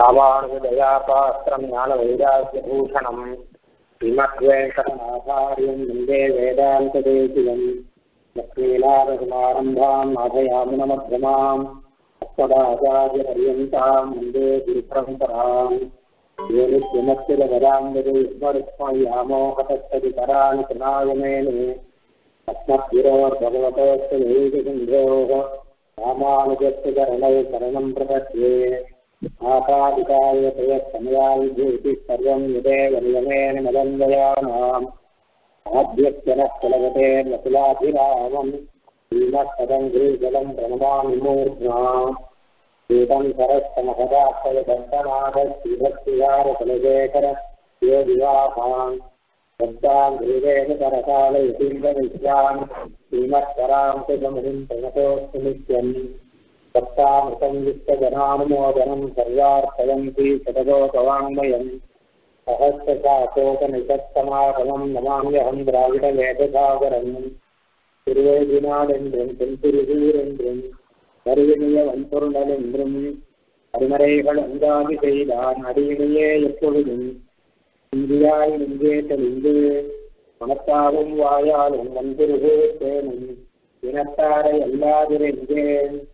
ராமானுஜதயாபாத்திரம் ஞானவைராக்கியபூஷணம் விமத்வேங்கடநாதாரியம் வந்தே வேதாந்ததேசியம் லக்ஷ்மீநாதகுமாரம்பாம் நாதயாமி நமத்ரமாம் அஸ்மதாச்சாரியபர்யந்தாம் வந்தே குருபரம்பராம் ஏனுமத்திரவராம்பது யுஷ்மருஷ்மயாமோகதத்ததிபராணி பிரணாயமேனு அஸ்மத்விரோர்பகவதோஸ்து நெய்கசிந்தோக ராமானுஜஸ்து கரணை கரணம் பிரபத்யே आपादिकाय तयस्तमयाविभूतिः सर्वं यदेव नियमेन मदन्वयानाम् आद्यस्य नः कुलगते नकुलाभिरामम् श्रीमत्पदं गिरिजलं प्रणमामि मूर्ध्ना शीतं सरस्तमहदाक्षयदर्शनाथ श्रीभक्तिहारकुलशेखर योगिवाहान् शब्दान् ध्रुवेणकरकालयतीन्द्रविद्यान् श्रीमत्परां सुगमुनिं प्रणतोऽस्तु नित्यम् सप्तामृतं विश्वजनानुमोदनं सर्वार्थयन्ति शतकोपवाङ्मयम् सहस्रशाकोपनिषत्समागमं नमाम्यहं द्राविडवेदसागरम् திருவேதினாடென்றும் தென்திருவீரென்றும் கருவினிய வன்பொருளென்றும் அருமறைகள் அந்தாதி செய்தான் அடியினையே எப்பொழுதும் இந்தியாய் நின்றே தெளிந்து மனத்தாலும் வாயாலும் வந்திருகே தேனும் இனத்தாரை அல்லாதிருந்தேன்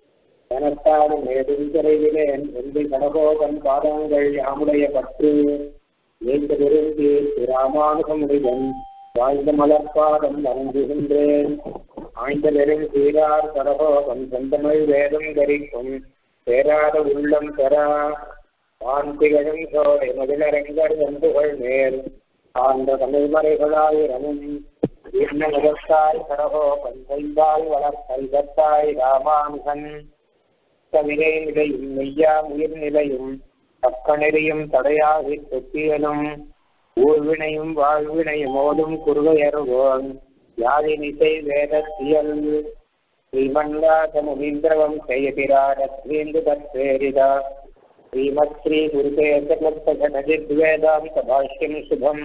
கனத்தாடு ஏதுஞ்சரையிலேன் என்று கடகோபன் பாதங்கள் யாமுடைய பற்று. ஏந்த விரும்பி ராமானுகமுடிதன் வாய்ந்த மலர்பாதம் வணங்குகின்றேன் ஆய்ந்த வெறும் சீரார் கடகோபன் செந்தமிழ் வேதம் தரிக்கும் சேராத உள்ளம் பெறா. ஆண் திகழும் சோலை மதிலரங்கர் வெம்புகள் மேல். ஆழ்ந்த தமிழ்மறைகளாயிரமும் என்ன முகத்தாய் கடகோபன் செய்தாய் வளர்க்கல்கத்தாய் ராமானுகன் தவிரையிடையும் மெய்யா உயிர்நிலையும் தக்கநிலையும் தடையாகி தொத்தியலும் ஊர்வினையும் வாழ்வினையும் ஓடும் குருவையருவோன் யாதி நிசை வேதத்தியல் ஸ்ரீமன்லாதமுகீந்திரவம் செய்யபிராரத்வேந்து தத்வேரிதா ஸ்ரீமத் ஸ்ரீ குருகேசமத்பகனதிர்வேதாந்த பாஷ்யம் சுபம்.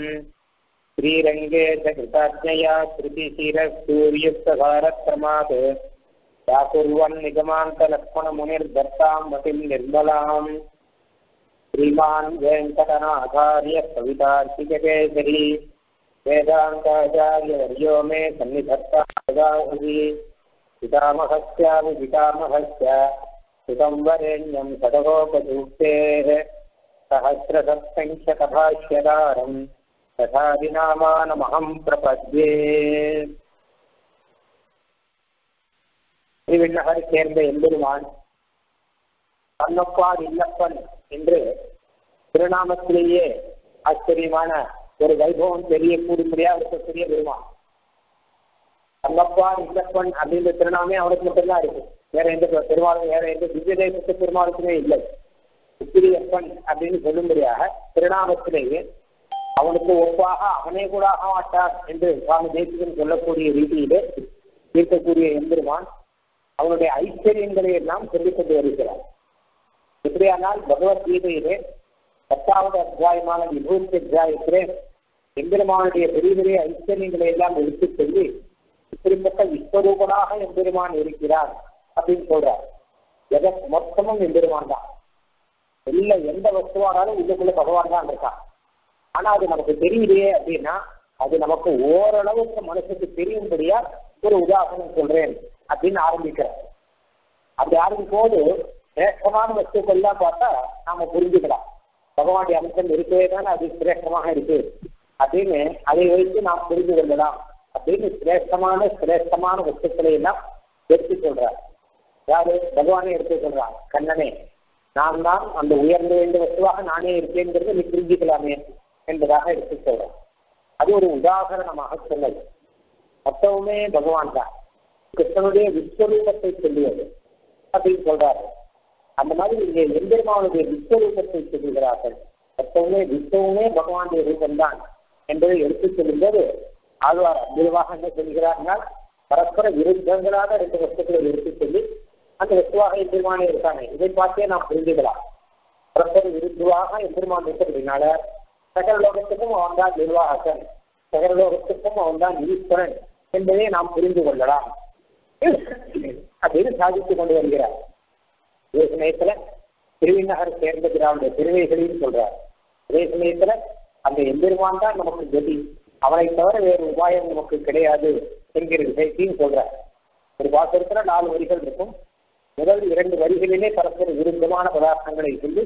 ஸ்ரீரங்கே சகிருதாஜயா ஸ்ருதிசிர சூரியுக்த व्याकुर्वन् निगमान्तलक्ष्मणमुनिर्दत्तां मतिं निर्मलाम् श्रीमान् वेङ्कटनाथार्य कवितार्थिककेसरी वेदान्ताचार्यवर्यो मे सन्निधत्ता पितामहस्यापि पितामहस्य सुतं वरेण्यं सदगोपसूक्तेः सहस्रसत्सङ्ख्यकभाष्यकारम् तथादिनामानमहं प्रपद्ये திருவிண்ணகரை சேர்ந்த எம்பெருமான் தன்னப்பார் இல்லப்பன் என்று திருநாமத்திலேயே ஆச்சரியமான ஒரு வைபவம் தெரியக்கூடியபடியாக இருக்கக்கூடிய பெருமான். தன்னப்பார் இல்லப்பன் அப்படின்ற திருநாமே அவனுக்கு மட்டும்தான் இருக்கு. வேற எந்த பெருமாளும் வேற எந்த திவ்ய தேசத்து பெருமாளுக்குமே இல்லை. உத்திரியப்பன் அப்படின்னு சொல்லும்படியாக திருநாமத்திலேயே அவனுக்கு ஒப்பாக அவனே கூட ஆக மாட்டார் என்று சுவாமி தேசிகன் சொல்லக்கூடிய ரீதியிலே இருக்கக்கூடிய எம்பெருமான் அவனுடைய ஐஸ்வர்யங்களை எல்லாம் சொல்லிக் கொண்டு வருகிறார். எப்படியானால் பகவத்கீதையிலே பத்தாவது அத்தியாயமான விபூதி அத்தியாயத்திலே எம்பெருமானுடைய பெரிய பெரிய ஐஸ்வர்யங்களை எல்லாம் எடுத்துச் சொல்லி இப்படிப்பட்ட விஸ்வரூபனாக எம்பெருமான் இருக்கிறார் அப்படின்னு சொல்றார். எதை மொத்தமும் எம்பெருமான் தான். இல்ல எந்த வஸ்துவானாலும் இதுக்குள்ள பகவான் தான் இருக்கான். ஆனா அது நமக்கு தெரியலையே அப்படின்னா அது நமக்கு ஓரளவுக்கு மனசுக்கு தெரியும்படியா ஒரு உதாரணம் சொல்றேன். அப்படின்னு ஆரம்பிக்கிறார். அப்படி ஆரம்பிக்கும் போது சிரேஷ்டமான வஸ்துக்கள் எல்லாம் பார்த்தா நாம புரிஞ்சுக்கலாம். பகவானுடைய அம்சம் இருக்கவே தானே அது சிரேஷ்டமாக இருக்கு. அப்படின்னு அதை வைத்து நாம் புரிந்து கொள்ளலாம். அப்படின்னு சிரேஷ்டமான சிரேஷ்டமான வஸ்துக்களை எல்லாம் எடுத்து சொல்றார். யாரு? பகவானே எடுத்து சொல்றாங்க கண்ணனே நான் தான் அந்த உயர்ந்த வேண்டிய வஸ்துவாக நானே இருக்கேங்கிறத நீ புரிஞ்சுக்கலாமே என்பதாக எடுத்து சொல்றேன் அது ஒரு உதாகரணமாக சொன்னது. மொத்தமுமே பகவான் தான். கிருஷ்ணனுடைய விஸ்வரூபத்தை சொல்லுவது அப்படின்னு சொல்றாரு. அந்த மாதிரி இங்கே எம்பெருமானுடைய விஸ்வரூபத்தை சொல்லுகிறார்கள். மொத்தமுமே விஸ்வமே பகவானுடைய ரூபம்தான் என்பதை எடுத்து சொல்லும்போது ஆழ்வார் அற்புதமாக என்ன சொல்கிறார்கள் பரஸ்பர விருத்தங்களாக ரெண்டு வஸ்துக்களை எடுத்து சொல்லி அந்த வெற்றுவாக எம்பெருமானே இருக்காங்க இதை பார்த்தே நாம் புரிஞ்சுக்கலாம். பரஸ்பர விருத்துவாக எம்பெருமான் இருக்கிறதுனால சகல லோகத்துக்கும் அவன் தான் நிர்வாகன் சகல லோகத்துக்கும் அவன் தான் ஈஸ்வரன் என்பதை நாம் புரிந்து கொள்ளலாம். அப்படின்னு சாதித்துக் கொண்டு வருகிறார். அதே சமயத்துல திருவிநகர் சேர்ந்த திராவிட திருவைகளையும் சொல்றார். அதே சமயத்துல அந்த எம்பெருமான் தான் நமக்கு கதி அவனை தவிர வேறு உபாயம் நமக்கு கிடையாது என்கிற விஷயத்தையும் சொல்றார். ஒரு பாசத்துல நாலு வரிகள் இருக்கும். முதல் இரண்டு வரிகளிலே பரஸ்பர விருத்தமான பதார்த்தங்களை சொல்லி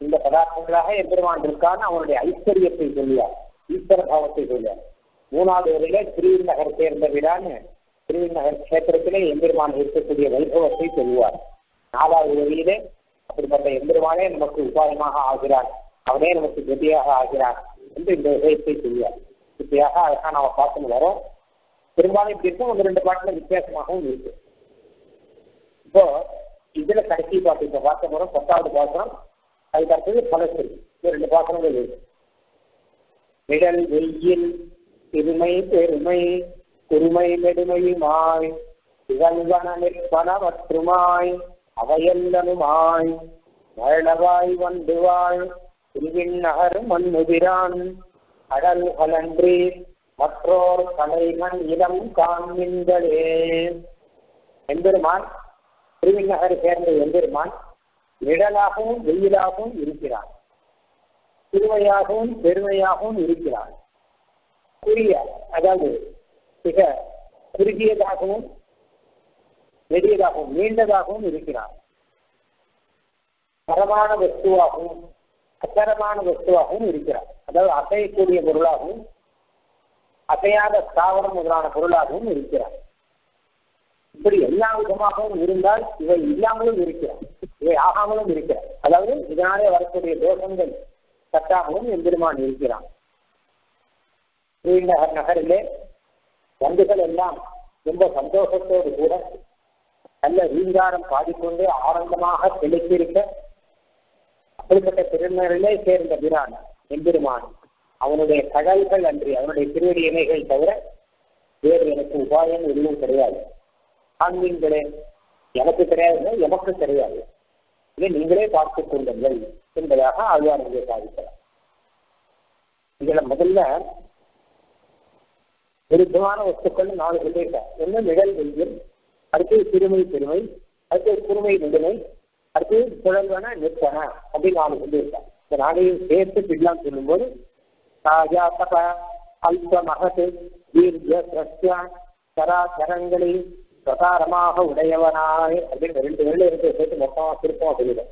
இந்த பதார்த்தங்களாக எம்பெருமான் இருக்கான்னு அவனுடைய ஐஸ்வர்யத்தை சொல்லியார் ஈஸ்வர பாவத்தை சொல்லியார் மூணாவது வரையில திருவிநகர் சேர்ந்த விழான்னு திருவிநகர் கஷேத்திரத்திலே எம்பெருமான் இருக்கக்கூடிய வைபவத்தை சொல்லுவார். நாலாவது வழியிலே அப்படிப்பட்ட எம்பெருமானே நமக்கு உபாயமாக ஆகிறான் அவனே நமக்கு கதியாக ஆகிறான் என்று இந்த விஷயத்தை சொல்லுவார். இப்படியாக அழகாக நாம பார்த்துன்னு வரோம். பெரும்பாலும் இப்படி இருக்கும். ஒன்று ரெண்டு பாட்டுல வித்தியாசமாகவும் இருக்கு. இப்போ இதுல கடைசி பாட்டு இப்ப பார்க்க போறோம். பத்தாவது பாசனம் அதுக்கு அடுத்தது பலசு இது ரெண்டு பாசனங்கள் இருக்கு. நிழல் வெயில் இருமை பெருமை குருமை நெடுமையுமாய் திகழ்வன நிற்பனவற்றுமாய் அவையல்லனுமாய் மழவாய் வந்துவாய் திருவின் நகர் மண்ணுதிரான் கடல் கலன்றி மற்றோர் கலைமண் இடம் காண்கின்றே எம்பெருமான் திருவிநகர் சேர்ந்த எம்பெருமான் நிழலாகவும் வெயிலாகவும் இருக்கிறான் திருவையாகவும் பெருமையாகவும் இருக்கிறான் புரிய அதாவது மிக குறுகியதாகவும் நெடியதாகவும் நீண்டதாகவும் இருக்கிறார். தரமான வஸ்துவாகவும் அச்சரமான வஸ்துவாகவும் இருக்கிறார். அதாவது அசையக்கூடிய பொருளாகவும் அசையாத ஸ்தாவரம் முதலான பொருளாகவும் இருக்கிறார். இப்படி எல்லா விதமாகவும் இருந்தால் இவை இல்லாமலும் இருக்கிறார். இவை ஆகாமலும் இருக்கிறார். அதாவது இதனாலே வரக்கூடிய தோஷங்கள் சட்டாகவும் எம்பெருமான் இருக்கிறான். ஸ்ரீநகர் நகரிலே பண்டுகள் எல்லாம் ரொம்ப சந்தோஷத்தோடு கூட நல்ல ரீங்காரம் பாடிக்கொண்டு ஆனந்தமாக தெளித்திருக்க அப்படிப்பட்ட திருநகரிலே சேர்ந்த பிரான் எம்பெருமான். அவனுடைய தகவல்கள் அன்றி அவனுடைய திருவடி இணைகள் தவிர வேறு எனக்கு உபாயம் எதுவும் கிடையாது. ஆன்மீன்களே எனக்கு கிடையாது எமக்கு கிடையாது. இதை நீங்களே பார்த்துக் கொள்ளுங்கள் என்பதாக ஆழ்வார் இங்கே சாதிக்கிறார் இதுல முதல்ல விருத்தமான வஸ்துக்கள் நாலு சொல்லியிருக்கார் ஒன்று நிழல் வெயில் அடுத்தது சிறுமை பெருமை அடுத்தது குறுமை நெடுமை அடுத்தது சுழல்வன நிற்பன அப்படின்னு நாலு சொல்லியிருக்கேன் இந்த நாளையும் சேர்த்து பில்லாம் சொல்லும்போது ராஜா தப அல்ப மகத்து தீர்க்க சிரஸ்யா சராசரங்களை பிரகாரமாக உடையவனாய் அப்படின்னு ரெண்டு வேலை இருக்கு சேர்த்து மொத்தமாக திருப்பம் சொல்லிடும்.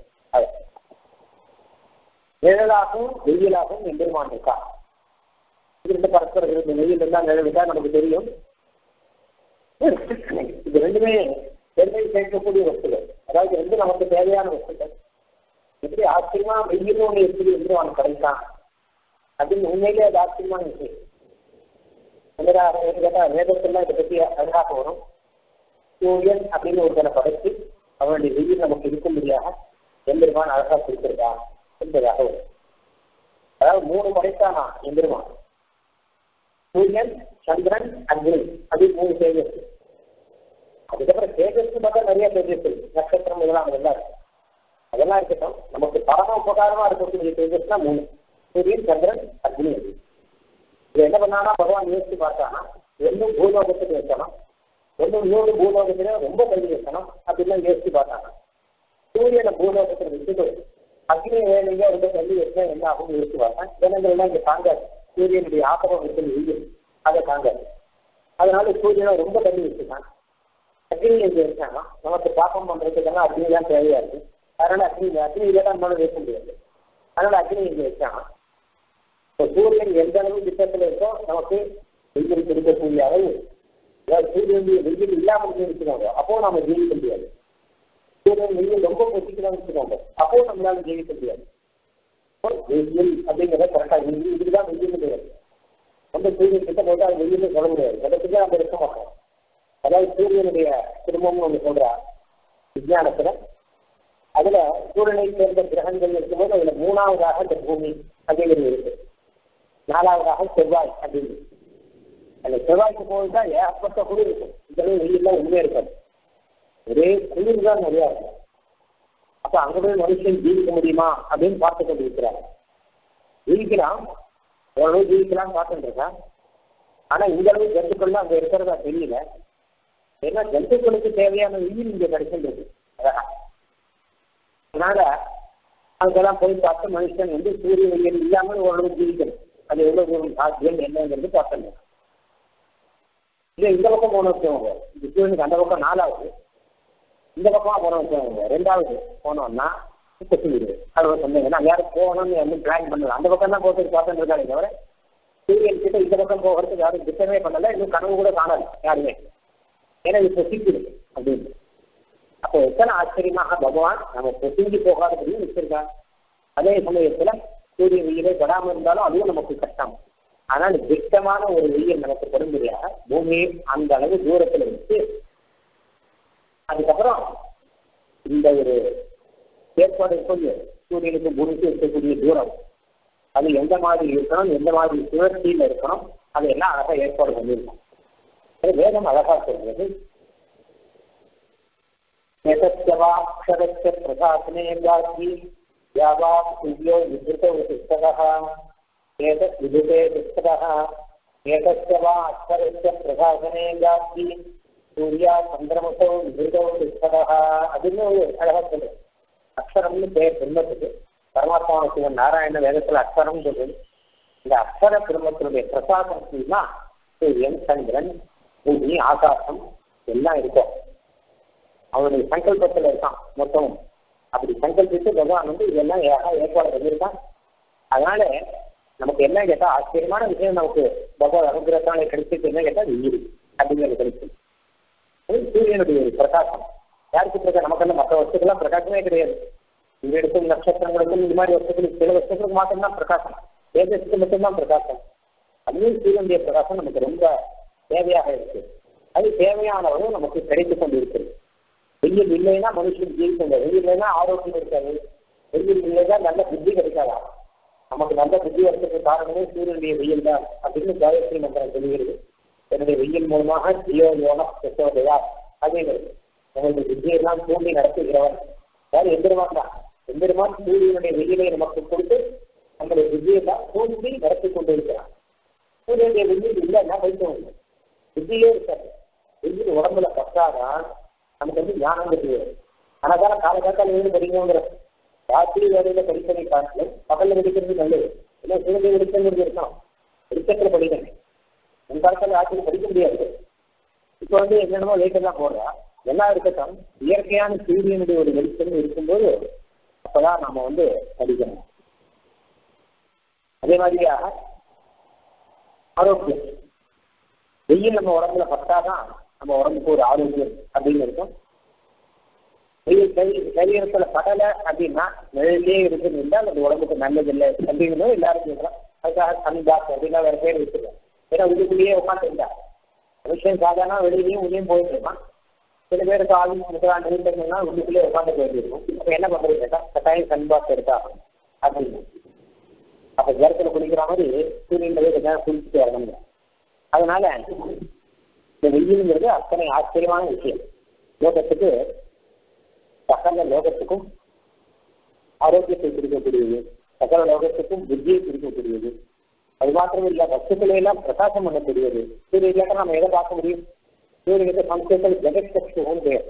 நிழலாகவும் வெயிலாகவும் எம்பெருமான் இருக்கான் இது பரஸ்பர விருது வெயில் இருந்தால் நிழலுக்கா நமக்கு தெரியும். இது ரெண்டுமே பெருமை சேர்க்கக்கூடிய வஸ்துகள். அதாவது ரெண்டு நமக்கு தேவையான வஸ்துகள். எப்படி ஆச்சரியமா வெயில் ஒன்று எப்படி என்று அவன் கிடைத்தான் அப்படின்னு உண்மையிலே அது ஆச்சரியமான விஷயம். கேட்டா வேதத்தெல்லாம் இதை பற்றி அழகாக வரும் சூரியன் அப்படின்னு ஒருத்தனை படைத்து அவனுடைய வெயில் நமக்கு இருக்கும்படியாக எந்திரமான் அழகா கொடுத்துருக்கா என்பதாக வரும். அதாவது மூணு படைத்தானா எந்திரமான் சூரியன் சந்திரன் அக்னி. அது மூணு தேஜஸ் அதுக்கப்புறம் தேஜஸ் பார்த்தா நிறைய தேஜஸ் நட்சத்திரம் இதெல்லாம் நல்லா இருக்கு அதெல்லாம் இருக்கட்டும். நமக்கு பரம உபகாரமா இருக்கக்கூடிய தேஜஸ்னா மூணு. சூரியன் சந்திரன் அக்னி. அது இது என்ன பண்ணானா பகவான் யோசிச்சு பார்த்தானா ரெண்டும் பூலோகத்துக்கு வைக்கணும் ஒன்றும் இன்னொரு பூலோகத்துல ரொம்ப கல்வி வைக்கணும் அப்படிலாம் யோசிச்சு பார்த்தாங்க. சூரியனை பூலோகத்தில் விட்டுட்டு அக்னி வேலையா ரொம்ப கல்வி வச்சா என்ன ஆகும் யோசிச்சு பார்த்தேன் ஜனங்கள்லாம் இங்க தாங்காது சூரியனுடைய ஆபரம் இருக்குது வெயில் அதை தாங்காது அதனால சூரியனை ரொம்ப தண்ணி வச்சுருக்காங்க அக்னி எங்க வச்சானா நமக்கு பாப்பம் பண்றதுக்கெல்லாம் அக்னி தான் தேவையா இருக்கு அதனால அக்னி அக்னி தான் நம்மளால வைக்க முடியாது. அதனால அக்னி இங்க வச்சாங்க இப்போ சூரியன் எந்த அளவு திட்டத்தில் இருக்கோ நமக்கு வெயில் கொடுக்கக்கூடிய அளவு. சூரியனுடைய வெயில் இல்லாமல் வச்சுக்கோங்க. அப்போ நம்ம ஜீவிக்க முடியாது. சூரியன் வெயில் ரொம்ப கொட்டிக்கலாம் வச்சுக்கோங்க. அப்போ நம்மளால ஜீவிக்க முடியாது. வெயில் அப்படிங்கிறத கரெக்டா வெயில் இதுதான் வெயில் கிடையாது ரொம்ப சூரியன் கிட்ட போட்டு அது வெயில் சொல்ல முடியாது இடத்துக்கு நம்ம இருக்க மாட்டோம் அதாவது சூரியனுடைய குடும்பம்னு ஒன்று சொல்றா. விஜயானத்துல அதுல சூரியனை சேர்ந்த கிரகங்கள் இருக்கும்போது அதுல மூணாவதாக இந்த பூமி அப்படிங்கிறது இருக்கு. நாலாவதாக செவ்வாய் அப்படின்னு. அந்த செவ்வாய்க்கு போகுது தான் ஏகப்பட்ட குளிர் இருக்கும். இதெல்லாம் வெயில்லாம் உண்மையா இருக்காது. ஒரே குளிர் தான் நிறையா இருக்கும். அப்ப அங்க போய் மனுஷன் ஜீவிக்க முடியுமா அப்படின்னு பார்த்து கொண்டு இருக்கிறாங்க ஜீவிக்கலாம் ஓரளவு ஜீவிக்கலாம் பார்த்துட்டு இருக்கான் ஆனா இந்த அளவு ஜந்துக்கள்லாம் அங்க இருக்கிறதா தெரியல. ஏன்னா ஜந்துக்களுக்கு தேவையான உயிர் இங்க கிடைக்கின்றது. அதனால அங்கெல்லாம் போய் பார்த்து மனுஷன் வந்து சூரிய வெயில் இல்லாமல் ஓரளவு ஜீவிக்கணும். அது எவ்வளவு தூரம் சாத்தியம் என்னங்கிறது பார்க்கணும் இல்லை இந்த பக்கம் மூணு வருஷம் சூரியனுக்கு அந்த பக்கம் நாலாவது. இந்த பக்கமா போன வச்சவங்க ரெண்டாவது போனோம்னா கொசுங்கிடுது அது ஒரு சொன்னீங்க யாரும் போகணும்னு வந்து பிளான் பண்ணல. அந்த பக்கம் தான் போட்டு பார்த்துட்டு இருக்காங்க தவிர சூரியன் கிட்ட இந்த பக்கம் போகிறதுக்கு யாரும் திட்டமே பண்ணல. இன்னும் கனவு கூட காணல யாருமே. ஏன்னா இது பொசிக்குது அப்படின்னு. அப்போ எத்தனை ஆச்சரியமாக பகவான் நம்ம பொசிங்கி போகாதபடியும் வச்சிருக்கான் அதே சமயத்துல சூரிய வெயிலே படாம இருந்தாலும் அதுவும் நமக்கு கஷ்டம். ஆனால் திட்டமான ஒரு வெயில் நமக்கு படும்படியாக பூமியை அந்த அளவு தூரத்துல வச்சு அதுக்கப்புறம் இந்த ஒரு ஏற்பாடு இருக்கக்கூடிய சூரியனுக்கு பூமிக்கு இருக்கக்கூடிய தூரம். அது எந்த மாதிரி இருக்கணும் எந்த மாதிரி சுழற்சியில் இருக்கணும் அது எல்லாம் அழகா ஏற்பாடு பண்ணியிருக்கோம். அது வேதம் அழகா சொல்றது எதச்சவாட்சரச்ச பிரசாசனே யாசி யாவா திவ்யோ விதிருத புஸ்தகா ஏதத் விதிருதே புஸ்தகா எதச்சவாட்சரச்ச பிரசாசனே யாசி சூர்யா சந்திரமசோ மிருகோ திஷ்டதா அப்படின்னு ஒரு அழகா சொல்லு. அக்ஷரம்னு பேர் பிரம்மத்துக்கு பரமாத்மா சிவன் நாராயண வேதத்துல அக்ஷரம் சொல்றது இந்த அக்ஷர பிரம்மத்தினுடைய அப்படின்னா சூரியன் சந்திரன் பூமி ஆகாசம் எல்லாம் இருக்கும். அவனுடைய சங்கல்பத்தில் இருக்கான் மொத்தமும். அப்படி சங்கல்பித்து பகவான் வந்து இதெல்லாம் ஏற்பாடு பண்ணியிருக்கான். அதனால நமக்கு என்ன கேட்டா ஆச்சரியமான விஷயம் நமக்கு பகவான் அனுகிரகத்தான கிடைச்சிட்டு என்ன கேட்டா வெயில் அப்படிங்கிறது கிடைக்கும் சூரியனுடைய பிரகாசம். யாருக்கு பிரகாசம்? நமக்கு வந்து மற்ற வஸ்துக்கெல்லாம் பிரகாசமே கிடையாது. இங்க இருக்கும் நட்சத்திரங்களுக்கும் இந்த மாதிரி வஸ்துக்களுக்கு சில வஸ்துக்களுக்கு மட்டும்தான் பிரகாசம். தேஜஸுக்கு மட்டும்தான் பிரகாசம். அதுவும் சூரியனுடைய பிரகாசம் நமக்கு ரொம்ப தேவையாக இருக்கு. அது தேவையான நமக்கு கிடைத்து கொண்டு இருக்கிறது வெயில் இல்லைன்னா மனுஷன் ஜீவிக்க முடியாது வெயில் இல்லைன்னா ஆரோக்கியம் இருக்காது. வெயில் இல்லைன்னா நல்ல புத்தி கிடைக்காதா? நமக்கு நல்ல புத்தி வரதுக்கு காரணமே சூரியனுடைய வெயில் தான் அப்படின்னு காயத்ரி மந்திரம் சொல்லுகிறது. என்னுடைய வெயில் மூலமாக ஜியோ யோனம் அதே அப்படிங்கிறது நம்மளுடைய தூண்டி நடத்துகிறவன் யார்? எந்திரமான் தான். எந்திரமான் சூரியனுடைய வெயிலை நமக்கு கொடுத்து நம்முடைய புத்தியெல்லாம் தூண்டி நடத்தி கொண்டிருக்கிறான் சூரியனுடைய வெயில் இல்லைன்னா வைக்க இல்லை புத்தியே இருக்காது. வெயில் உடம்புல பட்டாதான் நமக்கு வந்து ஞானம் வருது ஆனாதான காலகாத்தால் எழுந்து படிக்கணுங்கிற. ராத்திரி வேலையில படிப்பதை காட்டிலும் பகல்ல படிக்கிறது நல்லது. இல்லை சிறந்த வெளிச்சங்கிறது இருக்கும் வெளிச்சத்துல படிக்கணும். முன் காலத்தில் ஆட்சியில் படிக்க முடியாது. இப்போ வந்து என்னென்னமோ லேட்டெல்லாம் போடுறா. எல்லாம் இருக்கட்டும் இயற்கையான சூரியனுடைய ஒரு வெளிச்சம் இருக்கும்போது அப்பதான் நாம வந்து படிக்கணும். அதே மாதிரியா? ஆரோக்கியம். வெயில் நம்ம உடம்புல பட்டாதான் நம்ம உடம்புக்கு ஒரு ஆரோக்கியம் அப்படின்னு இருக்கும். வெயில் சரி சரீரத்துல படலை அப்படின்னா நிழலே இருக்குன்னு இருந்தால் அது உடம்புக்கு நல்லது இல்லை அப்படிங்கிறதும் எல்லாரும் சொல்றோம் அதுக்காக சன் பாஸ் அப்படின்னா வேற பேர் வச்சுருக்கோம். ஏன்னா உள்ளுக்குள்ளேயே உட்காந்துருந்தார் விஷயம் சாதாரண வெளியிலையும் உள்ளேயும் போயிட்டு இருக்கான் சில பேருக்கு ஆகும் முக்கலாம் நிறுத்தணும்னா உள்ளுக்குள்ளேயே உட்காந்து போயிருக்கும் அப்போ என்ன பண்றது கேட்டா கட்டாயம் சன் பாஸ் எடுத்தா அப்படின்னு. அப்ப ஜலத்துல குளிக்கிற மாதிரி சூரியன்ல கொஞ்ச நேரம் குளிச்சுட்டு வரணுங்க அதனால இந்த வெயிலுங்கிறது அத்தனை ஆச்சரியமான விஷயம். லோகத்துக்கு சகல லோகத்துக்கும் ஆரோக்கியத்தை கொடுக்கக்கூடியது. சகல லோகத்துக்கும் புத்தியை கொடுக்கக்கூடியது. அது மாத்திரம் இல்ல வஸ்துக்களை எல்லாம் பிரகாசம் பண்ணக்கூடியது. சூரியன் இல்லாட்டா நம்ம எதை பார்க்க முடியும்? சூரியனுக்கு சம்ஸ்கிருதத்தில் ஜெகத் சக்ஷுவும் பேர்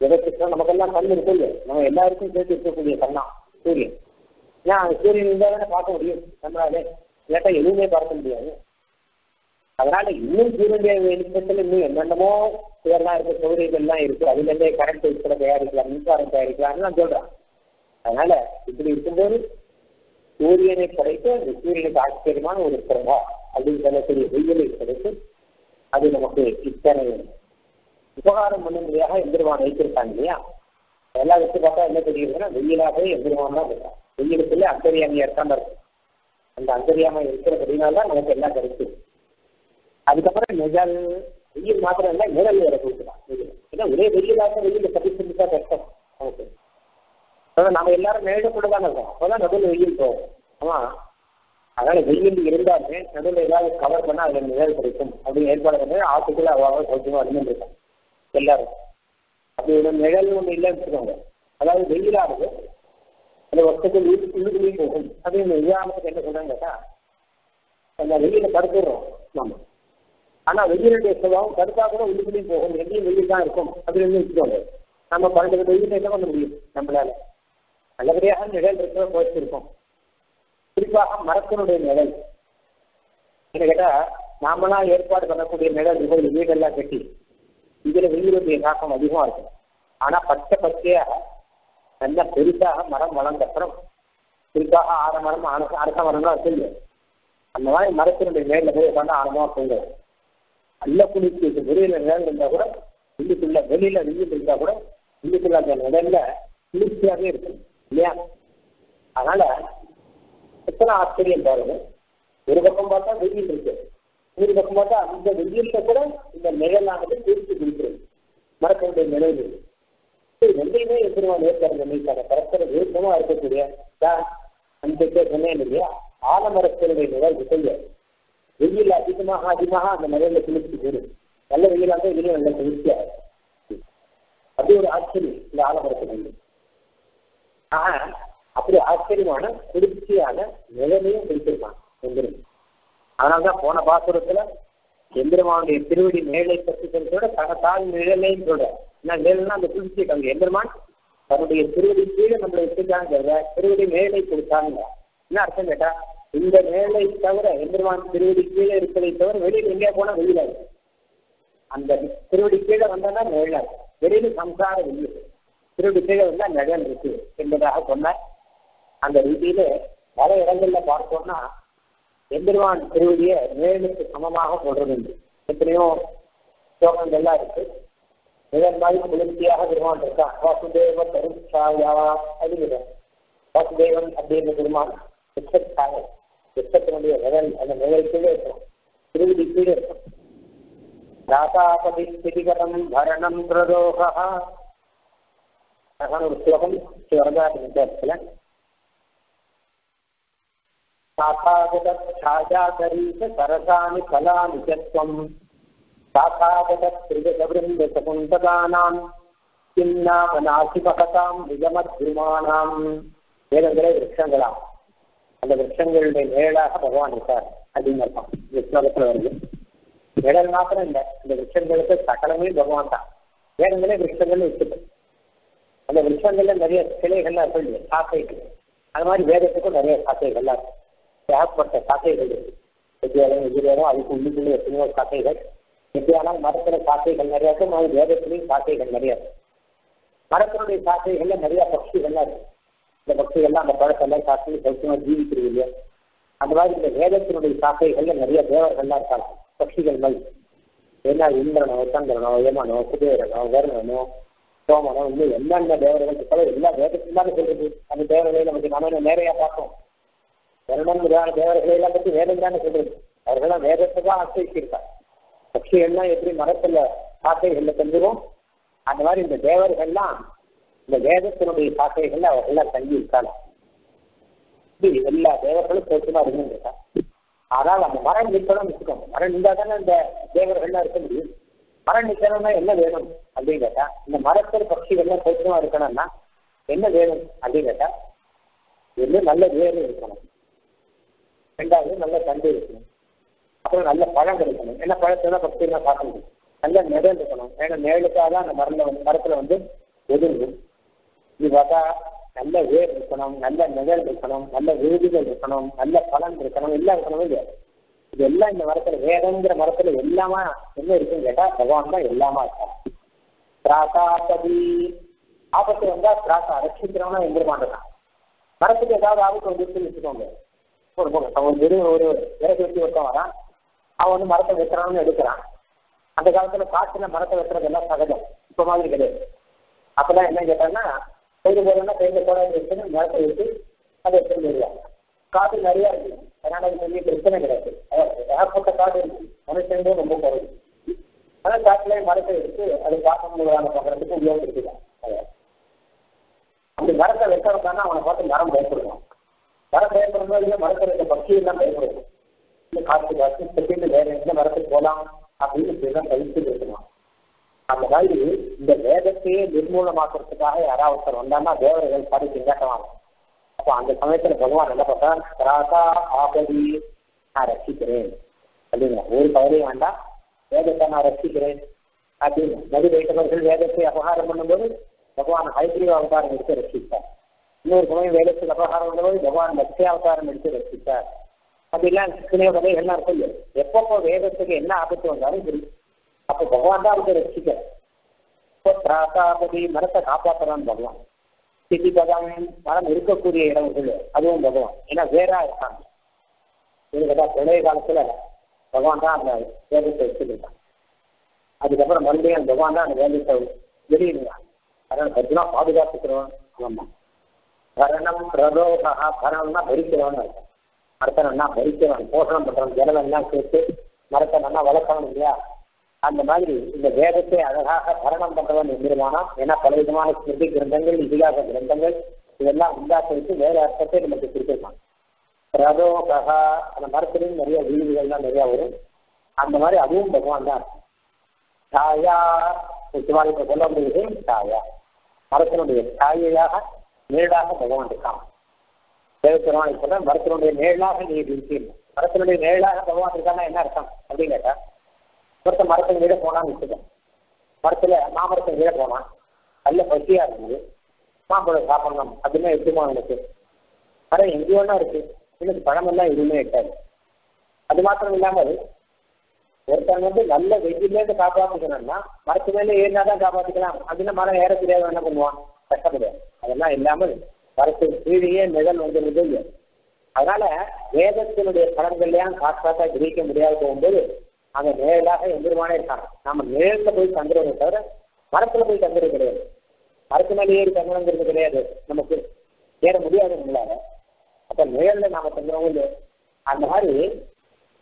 ஜெகத் சக்ஷம் நமக்கெல்லாம் கண் இருக்கு நம்ம எல்லாருக்கும் சேர்த்து இருக்கக்கூடிய கண்ணா சூரியன். ஏன் சூரியன் இருந்தால் தானே பார்க்க முடியும்? நம்மளாலே. இல்லாட்டா எதுவுமே பார்க்க முடியாது. அதனால இன்னும் சூரியனுடைய வெளிச்சத்துல இன்னும் என்னென்னமோ இதெல்லாம் இருக்கு சௌகரியங்கள்லாம் இருக்கு. அதுல இருந்தே கரண்ட் உட்பட தயாரிக்கலாம் மின்சாரம் தயாரிக்கலாம்னு நான் சொல்றேன். அதனால இப்படி இருக்கும்போது சூரியனை படைத்து அந்த சூரியனுக்கு ஆச்சரியமான ஒரு பிரபா அப்படின்னு சொல்லக்கூடிய வெயிலை படைத்து அது நமக்கு இத்தனை உபகாரம் பண்ணும்படியாக எந்திரவான் வைத்திருக்காங்க இல்லையா? எல்லாம் வச்சு பார்த்தா என்ன தெரியுதுன்னா வெயிலாகவே எந்திரவான் தான் இருக்கான். வெயிலுக்குள்ளே அந்தரியாமையா இருக்காம இருக்கும். அந்த அந்தரியாமை இருக்கிறபடினால்தான் நமக்கு எல்லாம் கிடைக்கும். அதுக்கப்புறம் நெஜல் வெயில் மாத்திரம் இல்லை நிழல் வேற கொடுக்கலாம் ஏன்னா ஒரே வெயிலாக வெயில் தப்பிச்சுட்டா கஷ்டம். ஓகே அதான் நம்ம எல்லாரும் நிழல் கூட தானே இருக்கோம். அப்பதான் நடுவில் வெயில் போகும். ஆமா? அதனால வெயில் இருந்தாலுமே நடுவில் ஏதாவது கவர் பண்ணா அதுல நிழல் கிடைக்கும். அப்படின்னு ஏற்பாடு பண்ணி ஆத்துக்குள்ள அவ்வளோ கொஞ்சமா இருந்துருக்கோம் எல்லாரும். அப்படி ஒரு நிழல் ஒன்று இல்லைன்னு வச்சுக்கோங்க. அதாவது வெயிலானது அந்த வருஷத்துக்கு வீட்டுக்கு உள்ளுக்குள்ளேயும் போகும். அப்படின்னு உதாரணத்துக்கு என்ன சொல்றாங்க கேட்டா அந்த வெயில தடுத்துடுறோம் நம்ம ஆனா வெயிலுடைய சுபாவம் தடுத்தா கூட உள்ளுக்குள்ளேயும் போகும். எங்கேயும் வெயில் தான் இருக்கும். அப்படின்னு வச்சுக்கோங்க. நம்ம பன்னெண்டு வெயில் என்ன பண்ண முடியும்? நம்மளால. நல்லபடியாக நிழல் இருக்கிற போச்சிருக்கும் குறிப்பாக மரத்தினுடைய நிழல். என்ன கேட்டா நாமளா ஏற்பாடு பண்ணக்கூடிய நிழல் இது வீடெல்லாம் கட்டி இதுல வெயிலுடைய தாக்கம் அதிகமா இருக்கும். ஆனா பச்சை பச்சையாக நல்ல பெருசாக மரம் வளர்ந்த அப்புறம் குறிப்பாக ஆறு மரம் அரச மரம்லாம் சொல்லு அந்த மாதிரி மரத்தினுடைய மேல போய் உட்காந்து ஆரம்பமா போயிடும் நல்ல குளிர்ச்சி வெளியில நிழல் இருந்தா கூட உள்ளுக்குள்ள வெளியில வெயில் இருந்தா கூட உள்ளுக்குள்ள அந்த நிழல்ல குளிர்ச்சியாகவே இருக்கும். இல்லையா? அதனால எத்தனை ஆச்சரியம் பாருங்க. ஒரு பக்கம் பார்த்தா வெயில் இருக்கு. ஒரு பக்கம் பார்த்தா அந்த வெளியில கூட இந்த நிழலானது குளிர்ச்சி கொடுக்கிறது. மரத்தினுடைய நிழல் ரெண்டையுமே எதிர்வான் ஏற்பாடு பண்ணியிருக்காங்க? பரஸ்பர விருப்பமா இருக்கக்கூடிய அந்த சொன்னேன் இல்லையா? ஆலமரத்தினுடைய நிழல் விசைய வெயில் அதிகமாக அதிகமாக அந்த நிழல்ல குளிர்ச்சி போயிடும் நல்ல வெயிலாக இதுலயும் நல்ல குளிர்ச்சியாக அது ஒரு ஆச்சரியம். இந்த ஆலமரத்தினுடைய ஆனா அப்படி ஆச்சரியமான குளிர்ச்சியான நிலைமையும் கொடுத்திருக்கான் எந்திரன். அதனால்தான் போன பாசுரத்துல எந்திரமானுடைய திருவடி மேலை பற்றி சொல்றத தனத்தால் நிழலையும் சொல்ற ஏன்னா நிழல்னா அந்த குளிர்ச்சி கவனி எந்திரமான் தன்னுடைய திருவடி கீழே நம்மளை வச்சிருக்காங்க திருவடி மேலை கொடுத்தாங்க என்ன அர்த்தம் கேட்டா இந்த மேலை தவிர எந்திரமான் திருவடி கீழே இருப்பதை தவிர வெளியில் எங்கேயா போனா வெளியில அந்த திருவடி கீழே வந்தா மேலாது வெளியில சம்சாரம் இல்லை. திருவடி தான் நடன் நிழல் இருக்கு என்பதாக சொன்னார். அந்த ரீதியில பல இடங்கள்ல பார்த்தோம்னா எம்பெருமான் திருவடிய நிழலுக்கு சமமாக சொல்றதுண்டு எத்தனையோ ஸ்லோகங்கள்லாம் இருக்கு. நிழல் மாதிரி குளிர்ச்சியாக பெருமான் இருக்கான் வாசுதேவ கருச்சாயா அப்படிங்கிற வாசுதேவன் அப்படின்னு பெருமான் உச்சச்சாய உச்சத்தினுடைய நிழல் அந்த நிழல் கீழே இருக்கும். திருவிடி கீழே இருக்கும். ராசாபதி ஸ்திதிகரம் பரணம் பிரதோகா അങ്ങനെ ഒരു ശ്ലോകം ചെറുതായിട്ട് വിചാരിച്ചില്ല സാഗതഛായാകരീഷ സരസാനി ഫലാനി ചം സാഗതൃഗവൃന്ദശകുന്തകാനാം കിം നാമനാശിപകതാം നിജമധ്രുമാണാം வேதங்களே விரட்சங்களாம் அந்த விரட்சங்களுடைய நிழலாக பகவான் இருக்கார் அப்படின்னு அர்த்தம். விஷ்ணோகத்துல வருது. நிழல் மாத்திரம் இல்லை. இந்த விரட்சங்களுக்கு சகலமே பகவான் தான். வேதங்களே விரட்சங்கள்னு இருக்குது அந்த விரக்ஷங்கள்ல நிறைய சிலைகள்லாம் இருக்கு சாக்கைகள். அது மாதிரி வேதத்துக்கும் நிறைய சாக்கைகள்லாம் இருக்கு. ஏகப்பட்ட சாக்கைகள் இருக்கு. வித்தியாலயம் அதுக்கு உள்ளுக்குள்ள எத்தனையோ சாக்கைகள். எப்படியானால் மரத்துல சாக்கைகள் நிறைய இருக்கும் அது வேதத்திலையும் சாக்கைகள் நிறைய இருக்கு. மரத்தினுடைய சாக்கைகள்ல நிறைய பக்ஷிகள்லாம் இருக்கு. இந்த பக்ஷிகள்லாம் அந்த பழத்தெல்லாம் சாக்கை சௌக்கியமா ஜீவிக்கிறது இல்லையா? அந்த மாதிரி இந்த வேதத்தினுடைய சாக்கைகள்ல நிறைய தேவர்கள்லாம் இருக்காங்க. பக்ஷிகள் மாதிரி. ஏன்னா இந்திரனோ சந்திரனோ யமனோ குபேரனோ வருணனோ சோமனோ இன்னும் என்னென்ன தேவர்கள் இருக்காலோ எல்லா வேதத்துல தான் சொல்றது. அந்த தேவர்களை நமக்கு நம்ம நேரையா பார்த்தோம் வருணன் முதலான தேவர்களை எல்லாம் பற்றி வேதம் தானே சொல்றது? அவர்களாம் வேதத்தை தான் ஆசிரியிருக்காங்க பட்சிகள்லாம் எப்படி மரத்துல சாக்கைகள்ல தந்துடும் அந்த மாதிரி இந்த தேவர்கள்லாம் இந்த வேதத்தினுடைய சாக்கைகள்ல அவர்கள்லாம் தங்கி இருக்காங்க. இது எல்லா தேவர்களும் போட்டுமா இருந்துருக்கா ஆனால் அந்த மரம் நிற்கணும் வச்சுக்கோங்க. மரம் நின்றா தானே இந்த தேவர்கள்லாம் இருக்க முடியும். மரம் நிக்கணும்னா என்ன வேணும் அப்படின்னு கேட்டா இந்த மரத்தில் பட்சிகள்லாம் போட்டுமா இருக்கணும்னா என்ன வேணும் அப்படின்னு கேட்டா ஒன்று நல்ல வேறு இருக்கணும். ரெண்டாவது நல்ல தண்டு இருக்கணும். அப்புறம் நல்ல பழம் கிடைக்கணும் என்ன பழத்தை பட்சிகள்லாம் பார்க்க முடியும் நல்ல நிழல் இருக்கணும். ஏன்னா நிழலுக்காக தான் அந்த மரத்தில் வந்து மரத்தில் வந்து ஒதுங்கும். இது பார்த்தா நல்ல வேர் இருக்கணும் நல்ல நிழல் இருக்கணும் நல்ல விருதுகள் இருக்கணும் நல்ல பலன் இருக்கணும் எல்லாம் இருக்கணும் இல்லையா? இதெல்லாம் இந்த மரத்துல வேதங்கிற மரத்துல எல்லாமா என்ன இருக்குன்னு கேட்டா பகவான் தான் எல்லாமா இருக்கான் திராசாபதி ஆபத்து வந்தா திராசா ரட்சிக்கிறவனா எந்திரமாட்டான் மரத்துக்கு ஏதாவது ஆபத்து வந்துருச்சுன்னு வச்சுக்கோங்க. ஒரு அவன் வெறும் ஒரு விறகு வச்சு ஒருத்தன் வரான். அவன் வந்து மரத்தை வெட்டுறான்னு எடுக்கிறான். அந்த காலத்துல காட்டுல மரத்தை வெட்டுறது எல்லாம் சகஜம். இப்ப மாதிரி கிடையாது. அப்பெல்லாம் என்ன கேட்டாங்கன்னா கையில் போறோம்னா கையில போட எடுத்துன்னு மரத்தை வச்சு அதை எடுத்துட்டு போயிடுவாங்க. காடு நிறைய இருக்கு. அதனால அது பெரிய பிரச்சனை கிடையாது. ஏகப்பட்ட காடு இருக்கு மனுஷன் ரொம்ப குறைவு. ஆனால் காட்டுல மரத்தை எடுத்து அது பார்க்க முழுவதான பார்க்கறதுக்கு உபயோகப்படுத்திக்கலாம் அப்படி மரத்தை வெட்டறதானா அவனை பார்த்து மரம் பயப்படுவான். மரம் பயப்படுறதோ இல்லை மரத்தில் இருக்க பட்சி எல்லாம் பயப்படுவோம் இந்த காற்று காற்று செகண்ட் வேற எந்த மரத்துக்கு போகலாம் அப்படின்னு இப்படிதான் பயிற்சி இருக்கணும் அந்த மாதிரி இந்த வேதத்தையே நிர்மூலமாக்குறதுக்காக யாராவது ஒருத்தர் வந்தாங்கன்னா தேவர்கள் பாடி திண்டாட்டவாங்க அப்போ அந்த சமயத்துல பகவான் என்ன பார்த்தா திராசா ஆபதி நான் ரசிக்கிறேன். அப்படிங்க ஒரு கவலையும் வேண்டாம் வேதத்தை நான் ரசிக்கிறேன். அப்படின்னு. மது வைத்தவர்கள் வேதத்தை அபகாரம் பண்ணும்போது பகவான் ஹைகிரீவ அவதாரம் எடுத்து ரசித்தார் இன்னொரு சமயம் வேதத்தில் அபகாரம் பண்ணும்போது பகவான் லட்சியாவதாரம் எடுத்து ரசித்தார் அப்படிலாம் சின்ன கதைகள்லாம் இருக்கும் இல்லையா? எப்பப்போ வேதத்துக்கு என்ன ஆபத்து வந்தாலும் சரி அப்போ பகவான் தான் அவங்க ரசிக்க இப்போ பிராசாபதி மரத்தை காப்பாற்றுறான்னு பகவான். சித்தி பகவான் மரம் இருக்கக்கூடிய இடங்கள் அதுவும் பகவான். ஏன்னா வேறா இருக்காங்க. இதுக்கதான் பழைய காலத்துல பகவான் தான் அந்த வேதத்தை வச்சுருக்கான் அதுக்கப்புறம் மறுபடியும் அந்த பகவான் தான் அந்த வேதத்தை வெளியிடுவான் அதனால பத்மா பாதுகாத்துக்கிறோம். ஆமா. கரணம் பிரதோகா கரணம்னா பறிக்கிறோம்னு இருக்கும் மரத்தை நல்லா பரிக்கிறவன் போஷணம் பண்றவன் ஜலம் எல்லாம் சேர்த்து மரத்தை நல்லா வளர்க்கணும் இல்லையா? அந்த மாதிரி இந்த வேதத்தை அழகாக தரணம் பண்றவன் எந்திரமானா ஏன்னா பல விதமான ஸ்மிருதி கிரந்தங்கள் இதிகாச கிரந்தங்கள் இதெல்லாம் உண்டாக்க வேற அர்த்தத்தை நமக்கு கொடுத்துருக்காங்க. ரதோ கஹா அந்த மரத்திலையும் நிறைய வீடுகள்லாம் நிறைய வரும். அந்த மாதிரி அதுவும் பகவான் தான். தாயா முக்கியமாக இப்ப சொல்ல முடியுது சாயா மரத்தினுடைய தாயையாக நேராக பகவான் இருக்கான். தேவபெருமான் இப்போதான் மரத்தினுடைய நேரடாக நீ இருக்கீங்க மரத்தினுடைய நேழாக பகவான் இருக்கான்னா என்ன அர்த்தம்? அப்படின்னு கேட்டா ஒருத்த மரத்தின் கீழே போனான்னு வச்சுக்கோம் மரத்துல மாமரத்தின் கீழே போனான் நல்ல பசியா இருந்தது. மாம்பழம் சாப்பிடணும் அப்படின்னா எடுத்துமா எனக்கு மரம் எங்கேயோ இருக்கு. எனக்கு பழமெல்லாம் எதுவுமே இருக்காது. அது மாத்திரம் இல்லாமல் ஒருத்தன் வந்து நல்ல வெயிலேருந்து காப்பாற்றிக்கணும்னா மரத்து மேலே ஏறினாதான் காப்பாற்றிக்கலாம் அதுல மரம் ஏற தெரியாத என்ன பண்ணுவான்? கஷ்டப்படுவான். அதெல்லாம் இல்லாமல் மரத்து கீழேயே நிழல் வந்துருந்தது இல்லை அதனால வேதத்தினுடைய பலன்கள்லாம் காப்பாற்ற கிரகிக்க முடியாது போகும்போது அங்க நேரலாக எந்திரமானே இருக்காங்க நம்ம நேரில் போய் தங்குறதை தவிர மரத்துல போய் தங்குறது கிடையாது. மரத்து மேலே ஏறி தங்கணுங்கிறது கிடையாது. நமக்கு ஏற முடியாது நம்மளால. அப்ப நிழல்ல நாம தங்குறோம் இல்லையோ? அந்த மாதிரி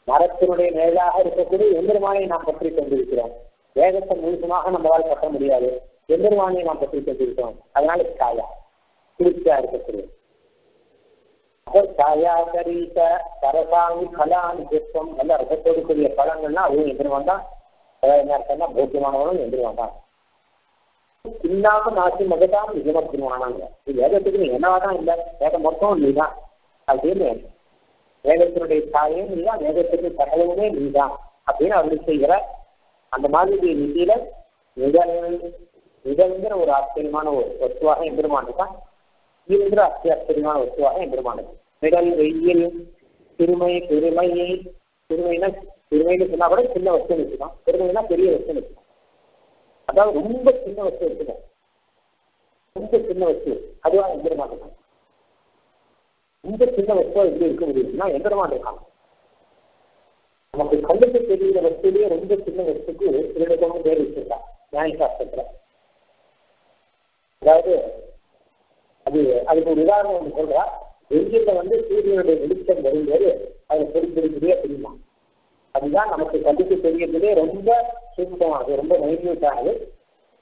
மரத்தினுடைய நிழலாக இருக்கக்கூடிய எந்திரமானை நாம் பற்றி கொண்டிருக்கிறோம் வேகத்தை முழுசுமாக நம்மளால் கட்ட முடியாது. எந்திரமானை நாம் பற்றி கொண்டிருக்கிறோம் அதனால காயா. குளிர்ச்சியா இருக்கக்கூடிய அப்போ காயா கரீச சரசாமி கலான் சிற்பம் நல்ல ரசத்தோடு கூடிய அதுவும் எந்திரவான் தான் அதாவது என்ன அர்த்தம்னா போக்கியமானவனும் எந்திரவான் தான் இல்லாம நாசி மகதான் நிஜமத்திருவானாங்க இது வேதத்துக்கு நீ என்னவாதான் இல்லை? வேதம் மொத்தம் நீதான். அப்படின்னு வேதத்தினுடைய தாயும் நீதான் வேதத்துக்கு சகலமுமே நீதான் அப்படின்னு அவர் செய்கிற அந்த மாதிரி நிதியில நிகழ் நிகழ்ங்கிற ஒரு ஆச்சரியமான ஒரு வசுவாக எம்பெருமான் இருக்கான் இருந்திர வசுவாக ஆச்சரியமான நிழல் வெயில் சிறுமை பெருமை சிறுமைனா பெருமைன்னு சொன்னா கூட சின்ன வஸ்து வச்சுக்கலாம். பெருமைனா பெரிய வஸ்து வச்சுக்கலாம். அதாவது ரொம்ப சின்ன வஸ்து வச்சுக்கலாம். ரொம்ப சின்ன வசதி அதுவா எம்பெருமான் இருக்கான் இந்த சின்ன வசுவா எப்படி இருக்க முடியும்னா எந்திரமா இருக்காங்க. நமக்கு கண்ணுக்கு தெரிகிற வசதியே ரொம்ப சின்ன வஸ்துக்கு இரண்டு பேர் வச்சிருக்காங்க. நியாய சாஸ்திரத்துல அதாவது அது அதுக்கு ஒரு உதாரணம் ஒன்று சொல்றா வெளியில வந்து சூரியனுடைய வெளிச்சம் வரும்போது அது பொறிப்பிடிக்கிறதே தெரியுமா? அதுதான் நமக்கு கண்ணுக்கு தெரியறதுலே ரொம்ப சூக்ஷமானது ரொம்ப நைன்யூட்டானது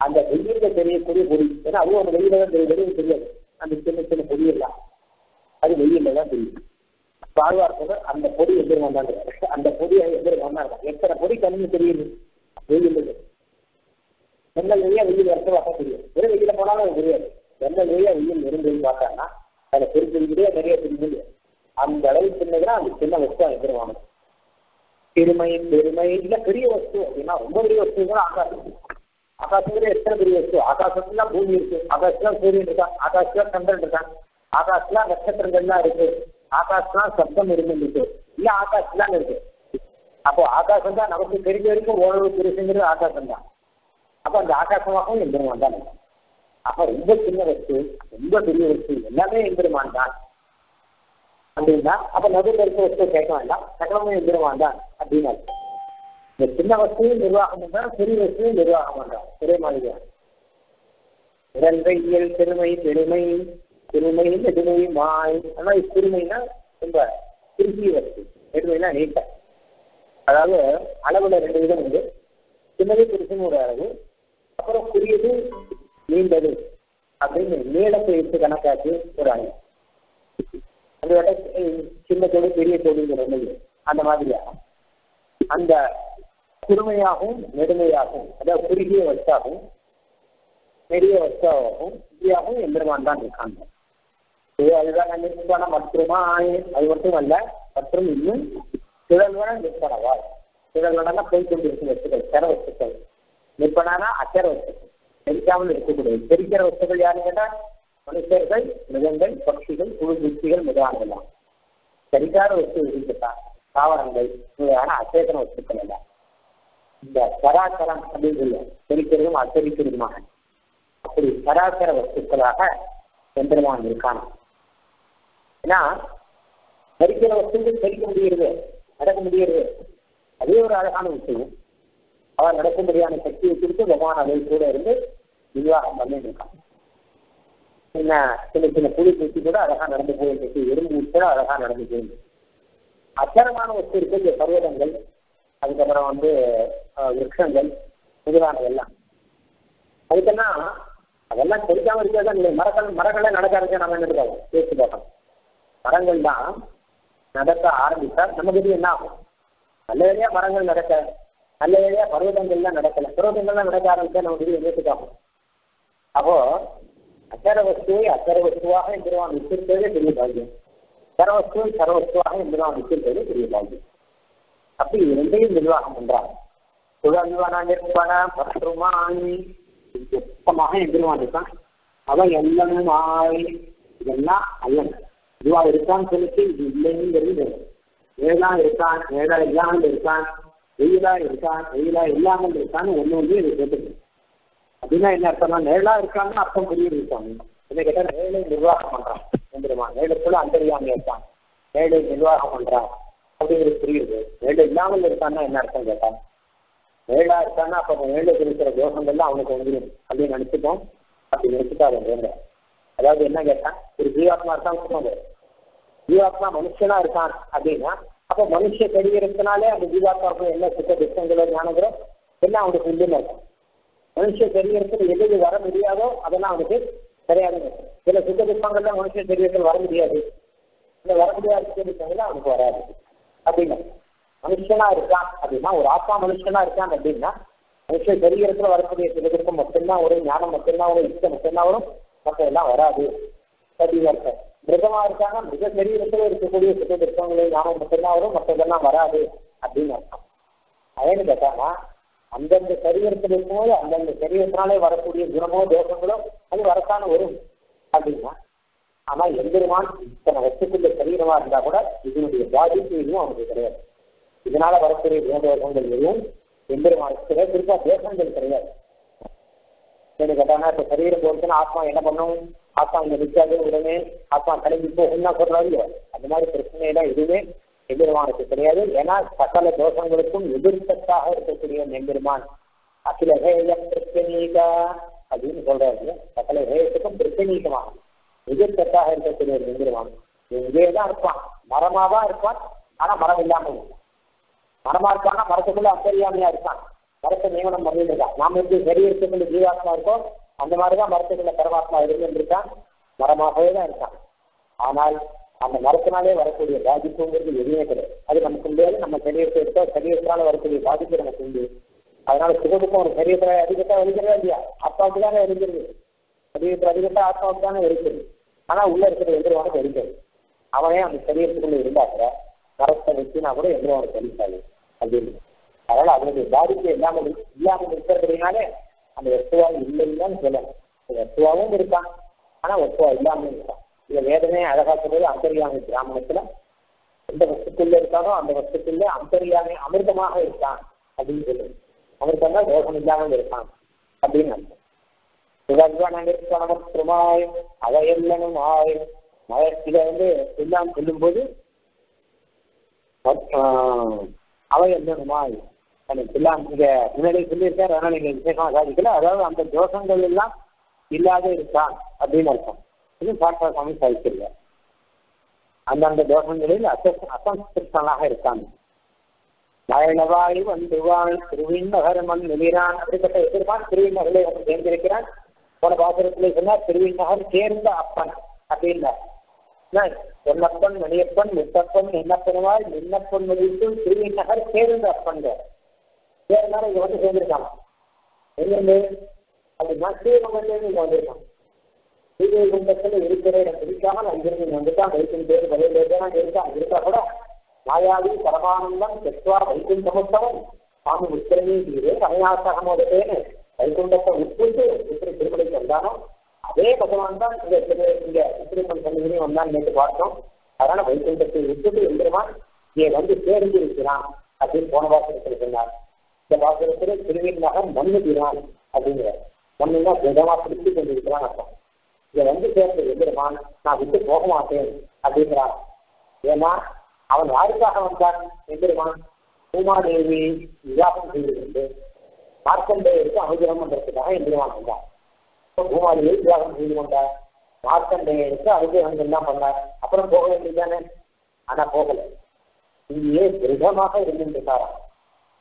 அந்த வெயில தெரியக்கூடிய பொடி ஏன்னா அதுவும் அந்த வெயில தான் தெரியும் தெரியாது. அந்த சின்ன சின்ன பொடி எல்லாம். அது வெயில்ல தான் தெரியும். பாழ்வார் அந்த பொடி எதிர் வந்தாங்க? அந்த பொடியை எதிர் வந்தாங்க? எத்தனை பொடி கண்ணு தெரியுது? வெயில் என்ன வழியா வெயில் வரது தெரியும் வெறும் வெயில போனாலும் அது தெரியாது. எண்ணெய் வழியா வெயில் நெருங்கி பார்த்தாங்கன்னா அதில் பெருப்பெருமையே நிறைய தெரியுது அந்த அளவு சின்னதுனா அந்த சின்ன வஸ்து எதிர்வாங்க பெருமை பெருமை. இல்ல பெரிய வஸ்து. அப்படின்னா ரொம்ப பெரிய வஸ்து கூட ஆகாசம். ஆகாசத்துல எத்தனை பெரிய வஸ்து? ஆகாசத்துல பூமி இருக்கு. ஆகாசத்துல சூரியன் இருக்கான் ஆகாசத்துல சந்திரன் இருக்கான் ஆகாசத்துல நட்சத்திரங்கள்லாம் இருக்கு. ஆகாசத்துல சப்தம் இருந்துருக்கு இல்ல ஆகாஷ்லாம் இருக்கு. அப்போ ஆகாசம் தான் நமக்கு தெரிஞ்ச வரைக்கும் ஓரளவு பெருசுங்கிறது ஆகாசம் தான் அப்போ அந்த ஆகாசமாகவும் எந்திரமா தான் அப்ப ரொம்ப சின்ன வச்சு ரொம்ப பெரிய வச்சு எல்லாமே எந்திரமான் தான். அப்படின்னா அப்ப நடுவில் இருக்க வச்சு கேட்க வேண்டாம். சகலமே எந்திரமான் தான் அப்படின்னு அர்த்தம். இந்த சின்ன வசதியும் நிர்வாகம் பண்றான் பெரிய வசதியும் நிர்வாகம் பண்றான் ஒரே மாதிரி தான். இயல் பெருமை பெருமை பெருமை நெடுமை மாய். ஆனா பெருமைனா ரொம்ப திருப்பி வருது நெடுமைனா நீட்ட அதாவது அளவுல ரெண்டு விதம் உண்டு. சின்னது பெருசுன்னு ஒரு அளவு அப்புறம் புரியது நீண்டது அப்படின்னு நீளத்தை எடுத்து கணக்காக்கி ஒரு அளவு அந்த விட சின்ன தொடு பெரிய தொடுங்கிற ஒன்று அந்த மாதிரியா? அந்த குறுமையாகவும் நெடுமையாகவும் அதாவது குறுகிய வச்சாகவும் பெரிய வச்சாகவும் இப்படியாகவும் எம்பெருமான் தான் இருக்காங்க. அதுதான் நிற்பன மற்றுமா அது மட்டும் அல்ல மற்றும் இன்னும் திழல்வன நிற்பனவா திழல்வனா போய் கொண்டிருக்கும் வச்சுக்கள் சிற வச்சுக்கள் நிற்பனா அச்சர வச்சுக்கள் தெரிக்காமல் இருக்கக்கூடியது தெரிக்கிற வஸ்துகள் யாருன்னு கேட்டா? மனுஷர்கள் மிருகங்கள் பட்சிகள் குழு புத்திகள் முதலானதெல்லாம் சரிகார வஸ்து இருக்குதான் தாவரங்கள். முதலான அச்சேதன வஸ்துக்கள் எல்லாம் இந்த சராசரம் அப்படின்னு சொல்லுவோம். தெரிக்கிறதும் அச்சரிக்கிறதுமாக அப்படி சராசர வஸ்துக்களாக சந்திரமான் இருக்கான். ஏன்னா சரிக்கிற வஸ்துகள் தரிக்க முடியுது நடக்க முடியுது அதே ஒரு அழகான விஷயம். அவர் நடக்கும்படியான சக்தியை கொடுத்து பகவான் அதை கூட இருந்து நிர்வாகம் பண்ணிட்டு இருக்கான் சின்ன சின்ன சின்ன புலி பூச்சி கூட அழகா நடந்து போயிருக்கு எறும்பு கூட அழகா நடந்து போயிருக்கு அச்சரமான வச்சு இருக்கு. இந்த பர்வதங்கள் அதுக்கப்புறம் வந்து விரக்ஷங்கள் முதலானதெல்லாம் அதுக்கெல்லாம் அதெல்லாம் தெரிக்காம இருக்கிறதா இல்லை மரங்கள் மரங்களே நடக்க இருக்க நம்ம என்ன இருக்காது பேசி பார்க்கணும் மரங்கள் தான் நடக்க ஆரம்பித்தா நமக்கு என்ன ஆகும்? நல்ல வேலையா மரங்கள் நடக்க நல்ல வேலையா பர்வதங்கள்லாம் நடக்கல. பர்வதங்கள்லாம் நடக்க ஆரம்பிச்சா நம்ம நமக்கு ஏற்றுக்காகும் அப்போ அச்சர வஸ்துவை அச்சர வஸ்துவாக எந்திரவான் வச்சிருந்ததே பெரிய பாக்கியம். சரவஸ்துவை சரவஸ்துவாக எந்திரவான் வச்சிருந்ததே பெரிய பாக்கியம். அப்படி இரண்டையும் நிர்வாகம் பண்றாங்க. சுழல்வன நிற்பன பற்றுமாய். சுத்தமாக எந்திரவான் இருக்கான். அவன் எல்லாமாய் இதெல்லாம் அல்லன். இதுவா இருக்கான்னு சொல்லிட்டு இது இல்லைங்கிறது ஏதா இருக்கான் வேதா இல்லாமல் இருக்கான். வெயிலா இருக்கான் வெயிலா இல்லாமல் இருக்கான்னு ஒண்ணு வந்து கேட்டுக்கணும் அப்படின்னா என்ன அர்த்தம்னா நேரலா இருக்கான்னு அர்த்தம் புரியுது இருக்காங்க என்ன கேட்டா நேரலை நிர்வாகம் பண்றான் வந்துருவான் நேரத்துக்குள்ள அந்தரியாம இருக்கான். நேரலை நிர்வாகம் பண்றான். அப்படிங்கிறது புரியுது. நேரலை இல்லாமல் இருக்கான்னா என்ன அர்த்தம் கேட்டான்? நேரலா இருக்கான்னா அப்ப நேரில் இருக்கிற தோஷங்கள்லாம் அவனுக்கு வந்துடும் அப்படின்னு நினைச்சுட்டோம். அப்படி அவன் வேண்டாம் அதாவது என்ன கேட்டான்? ஒரு ஜீவாத்மா இருக்கான்னு சொன்னாங்க ஜீவாத்மா மனுஷனா இருக்கான் அப்படின்னா அப்ப மனுஷ சரீரத்தினாலே அந்த ஜீவாத்மாவுக்கு என்ன சுத்த துஷ்டங்களோ ஞானங்களோ எல்லாம் அவனுக்கு இல்லைன்னு இருக்கும் மனுஷ சரீரத்தில் எது வர முடியாதோ அதெல்லாம் அவனுக்கு கிடையாது சில சுத்த துன்பங்கள்லாம் மனுஷ சரீரத்தில் வர முடியாது. இந்த வர முடியாத சுத்தங்கள்லாம் அவனுக்கு வராது. அப்படின்னா மனுஷனா இருக்கான் அப்படின்னா ஒரு ஆத்மா மனுஷனா இருக்கான் அப்படின்னா மனுஷ சரீரத்துல வரக்கூடிய சில துக்கம் மட்டும்தான் வரும் ஞானம் மட்டும்தான் வரும் இஷ்டம் மட்டும்தான் வரும் மற்ற எல்லாம் வராது அப்படின்னு அர்த்தம். மிருகமா இருக்காங்க மிருக சரீரத்துல இருக்கக்கூடிய சுத்த துக்கங்களை ஞானம் மட்டும்தான் வரும் மற்றதெல்லாம் வராது அப்படின்னு அர்த்தம். அதேன்னு கேட்டாங்கன்னா அந்தந்த சரீரத்தில் இருக்கும்போது அந்தந்த சரீரத்தினாலே வரக்கூடிய குணமோ தோஷங்களோ அது வரத்தான வரும் அப்படின்னா ஆனா எந்திரமான் இத்தனை வருஷத்துக்குள்ள சரீரமா இருந்தா கூட இதனுடைய பாதிப்பு எதுவும் அவனுக்கு கிடையாது. இதனால வரக்கூடிய குணதோஷங்கள் எதுவும் எந்திரமானுக்கு கிடையாது. குறிப்பா தேசங்கள் கிடையாது. என்ன கேட்டாங்கன்னா இப்ப சரீரம் போச்சுன்னா ஆத்மா என்ன பண்ணும்? ஆத்மா இங்க நிற்காது உடனே ஆத்மா கிளம்பி போகும்னா சொல்றாரு? அந்த மாதிரி பிரச்சனையெல்லாம் எதுவுமே எம்பெருமானுக்கு கிடையாது. ஏன்னா சகல தோஷங்களுக்கும் எதிர்த்தத்தாக இருக்கக்கூடிய எம்பெருமான் அகில ஹேய பிரச்சனீக அப்படின்னு சொல்றாரு. சகல ஹேயத்துக்கும் பிரச்சனீகமாக எதிர்த்தத்தாக இருக்கக்கூடிய ஒரு எம்பெருமான் இங்கே தான் இருப்பான். மரமாதான் இருப்பான் ஆனா மரம் இல்லாம மரமா இருப்பான்னா மரத்துக்குள்ள அத்தறியாமையா இருப்பான். மரத்தை நியமனம் பண்ணிட்டு இருக்கான் நாம எப்படி சரீரத்துக்குள்ள ஜீவாத்மா இருக்கோம்? அந்த மாதிரிதான் மரத்துக்குள்ள பரமாத்மா இருந்துருக்கான் மரமாகவே தான் இருக்கான். ஆனால் அந்த மரத்தினாலே வரக்கூடிய பாதிப்புங்கிறது எதுவுமே கிடையாது. அது நமக்கு முடியாது நம்ம சரீரத்தை எடுத்தா சரீரத்தினால வரக்கூடிய பாதிப்பு நமக்கு உண்டு. அதனால சுகத்துக்கும் ஒரு சரீரத்தை அதிகத்தா வலிக்கிறதா இல்லையா? ஆத்மாவுக்கு தானே வருகிறது சரீரத்தில் அதிகத்தா ஆத்மாவுக்கு தானே வருகிறது ஆனா உள்ள இருக்கிற எந்திரவானுக்கு வருகிறது அவனே அந்த சரீரத்துக்குள்ள இருந்தாக்கிற மரத்தை வச்சுனா கூட எந்திரவானுக்கு வலிக்காது அப்படின்னு அதனால அவனுடைய பாதிப்பு இல்லாமல் இல்லாமல் இருக்கிறதுனாலே அந்த வஸ்துவா இல்லைன்னு சொல்லலாம் வஸ்துவாவும் இருக்கான். ஆனா ஒத்துவா இல்லாமல் இருக்கான். இதை வேதனையை அழகா சொல்றது அந்தரியாமை பிராமணத்துல. எந்த வஸ்துக்குள்ள இருக்கானோ அந்த வஸ்துக்குள்ள அந்தரியாமை அமிர்தமாக இருக்கான் அப்படின்னு சொல்லுது. அமிர்தம் தான் தோஷம் இல்லாமல் இருக்கான் அப்படின்னு அர்த்தம். சுகர்வனமாய் அவையல்லனுமாய் இதை வந்து எல்லாம் சொல்லும்போது அவையல்லனுமாய். எல்லாம் இங்க முன்னாடி சொல்லியிருக்காரு. அதனால நீங்க விசேஷமா சாதிக்கல. அதாவது அந்த தோஷங்கள் எல்லாம் இல்லாத இருக்கான் அப்படின்னு அர்த்தம். இது சாஸ்திர சுவாமி சாதிக்கல. அந்தந்த தோஷங்களில் அச அசம்ஸ்கிருஷ்டனாக இருக்கான். மழவாய் வந்துவான். திருவிண்ணகரமன் நிமிரான். அப்படிப்பட்ட எதிர்பான் திருவிண்ணகரை வந்து சேர்ந்திருக்கிறான். போன பாசுரத்திலே சொன்னார் திருவிண்ணகர் சேர்ந்த அப்பன் அப்படின்னார். பொன்னப்பன் மணியப்பன் முத்தப்பன் என்னப்பனுவாய் மின்னப்பன் முடித்து திருவிண்ணகர் சேர்ந்த அப்பன் சேர்ந்தாலும் இங்க வந்து சேர்ந்திருக்காங்க. எங்கிருந்து? அப்படின்னா ஸ்ரீரங்கத்திலிருந்து இங்க வந்திருக்கான் ஸ்ரீவைகுண்டத்தில் இருக்கிற இடம் பிடிக்காமல் அங்கிருந்து வந்துட்டான் வைக்கும் பேர் வரையிலேதான் இருக்கான் இருக்கா? கூட மாயாவி பரமானந்தம் தெத்வா வைகுண்டமுத்தவன் சுவாமி உத்திரமே தீரே சமயாசகமோதேன்னு வைகுண்டத்தை உட்கொண்டு எப்படி திருமலைக்கு வந்தானோ அதே பகவான் தான் இந்த திரு இங்க திருமணம் சன்னிதிலையும் வந்தான் நேற்று பார்த்தோம். அதனால வைகுண்டத்தை விட்டுட்டு எந்திரமா இங்கே வந்து சேர்ந்து இருக்கிறான் அப்படின்னு போன வாசகத்தில் சொன்னார். இந்த வாசகத்தில் திருவின் நகர் மண்ணுகிறான் அப்படிங்கிற மண்ணுன்னா திடமா பிடித்து கொண்டிருக்கிறான் அர்த்தம். இதை வந்து சேர்ந்த எந்திரமான் நான் விட்டு போக மாட்டேன் அப்படிங்கிறான் ஏன்னா அவன் யாருக்காக வந்தான்? எந்திரமான் பூமாதேவி விவாகம் செய்திருந்து மார்க்கண்டேயருக்கு அனுகிரகம் பண்றதுக்காக எந்திரமான் வந்தான். இப்போ பூமாதேவி விவாகம் செய்து கொண்டார். மார்க்கண்டேயருக்கு அனுகிரகம் எல்லாம் பண்ணார். அப்புறம் போக வேண்டியதானே ஆனா போகல. இங்கேயே திருடமாக இருந்துருக்காராம்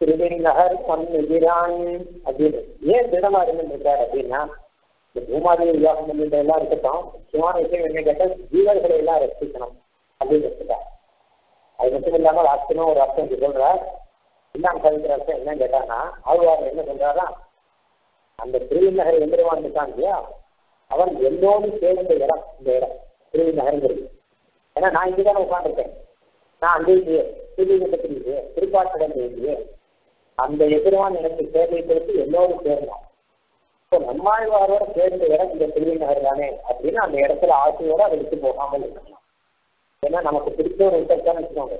நகர் தன் எதிரான் அப்படின்னு. ஏன் திடமா இருந்துருக்காரு அப்படின்னா இந்த பூமாதேவி விவாகம் பண்ணிட்டு எல்லாம் இருக்கட்டும் முக்கியமான விஷயம் என்ன கேட்டால் ஜீவர்களை எல்லாம் ரசிக்கணும் அப்படின்னு வச்சுட்டார் அது மட்டும் இல்லாமல் அர்த்தமும் ஒரு அர்த்தம் சொல்றார். இல்லாம கவிக்கிற அர்த்தம் என்ன கேட்டான்னா ஆழ்வார் என்ன சொல்றாரா அந்த திருவிநகர் எந்திரவான் இருக்கான் இல்லையா? அவன் எல்லோரும் சேர்ந்த இடம் இந்த இடம் திருவிநகருங்கிறது ஏன்னா நான் இங்கே தானே உட்காந்துருக்கேன் நான் அங்கே இல்லையே திருவிழத்திலேயே திருப்பாட்டிடம் இல்லையே. அந்த எதிர்வான் எனக்கு சேவை கொடுத்து எல்லோரும் சேரலாம் இப்போ நம்மாழ்வாரோட சேர்ந்த இடம் இந்த திருவிநகர் தானே அப்படின்னு அந்த இடத்துல ஆசையோட அதை விட்டு போகாமல் இருக்கலாம் ஏன்னா நமக்கு பிடிச்ச ஒரு விசேஷம்னு வச்சுக்கோங்க.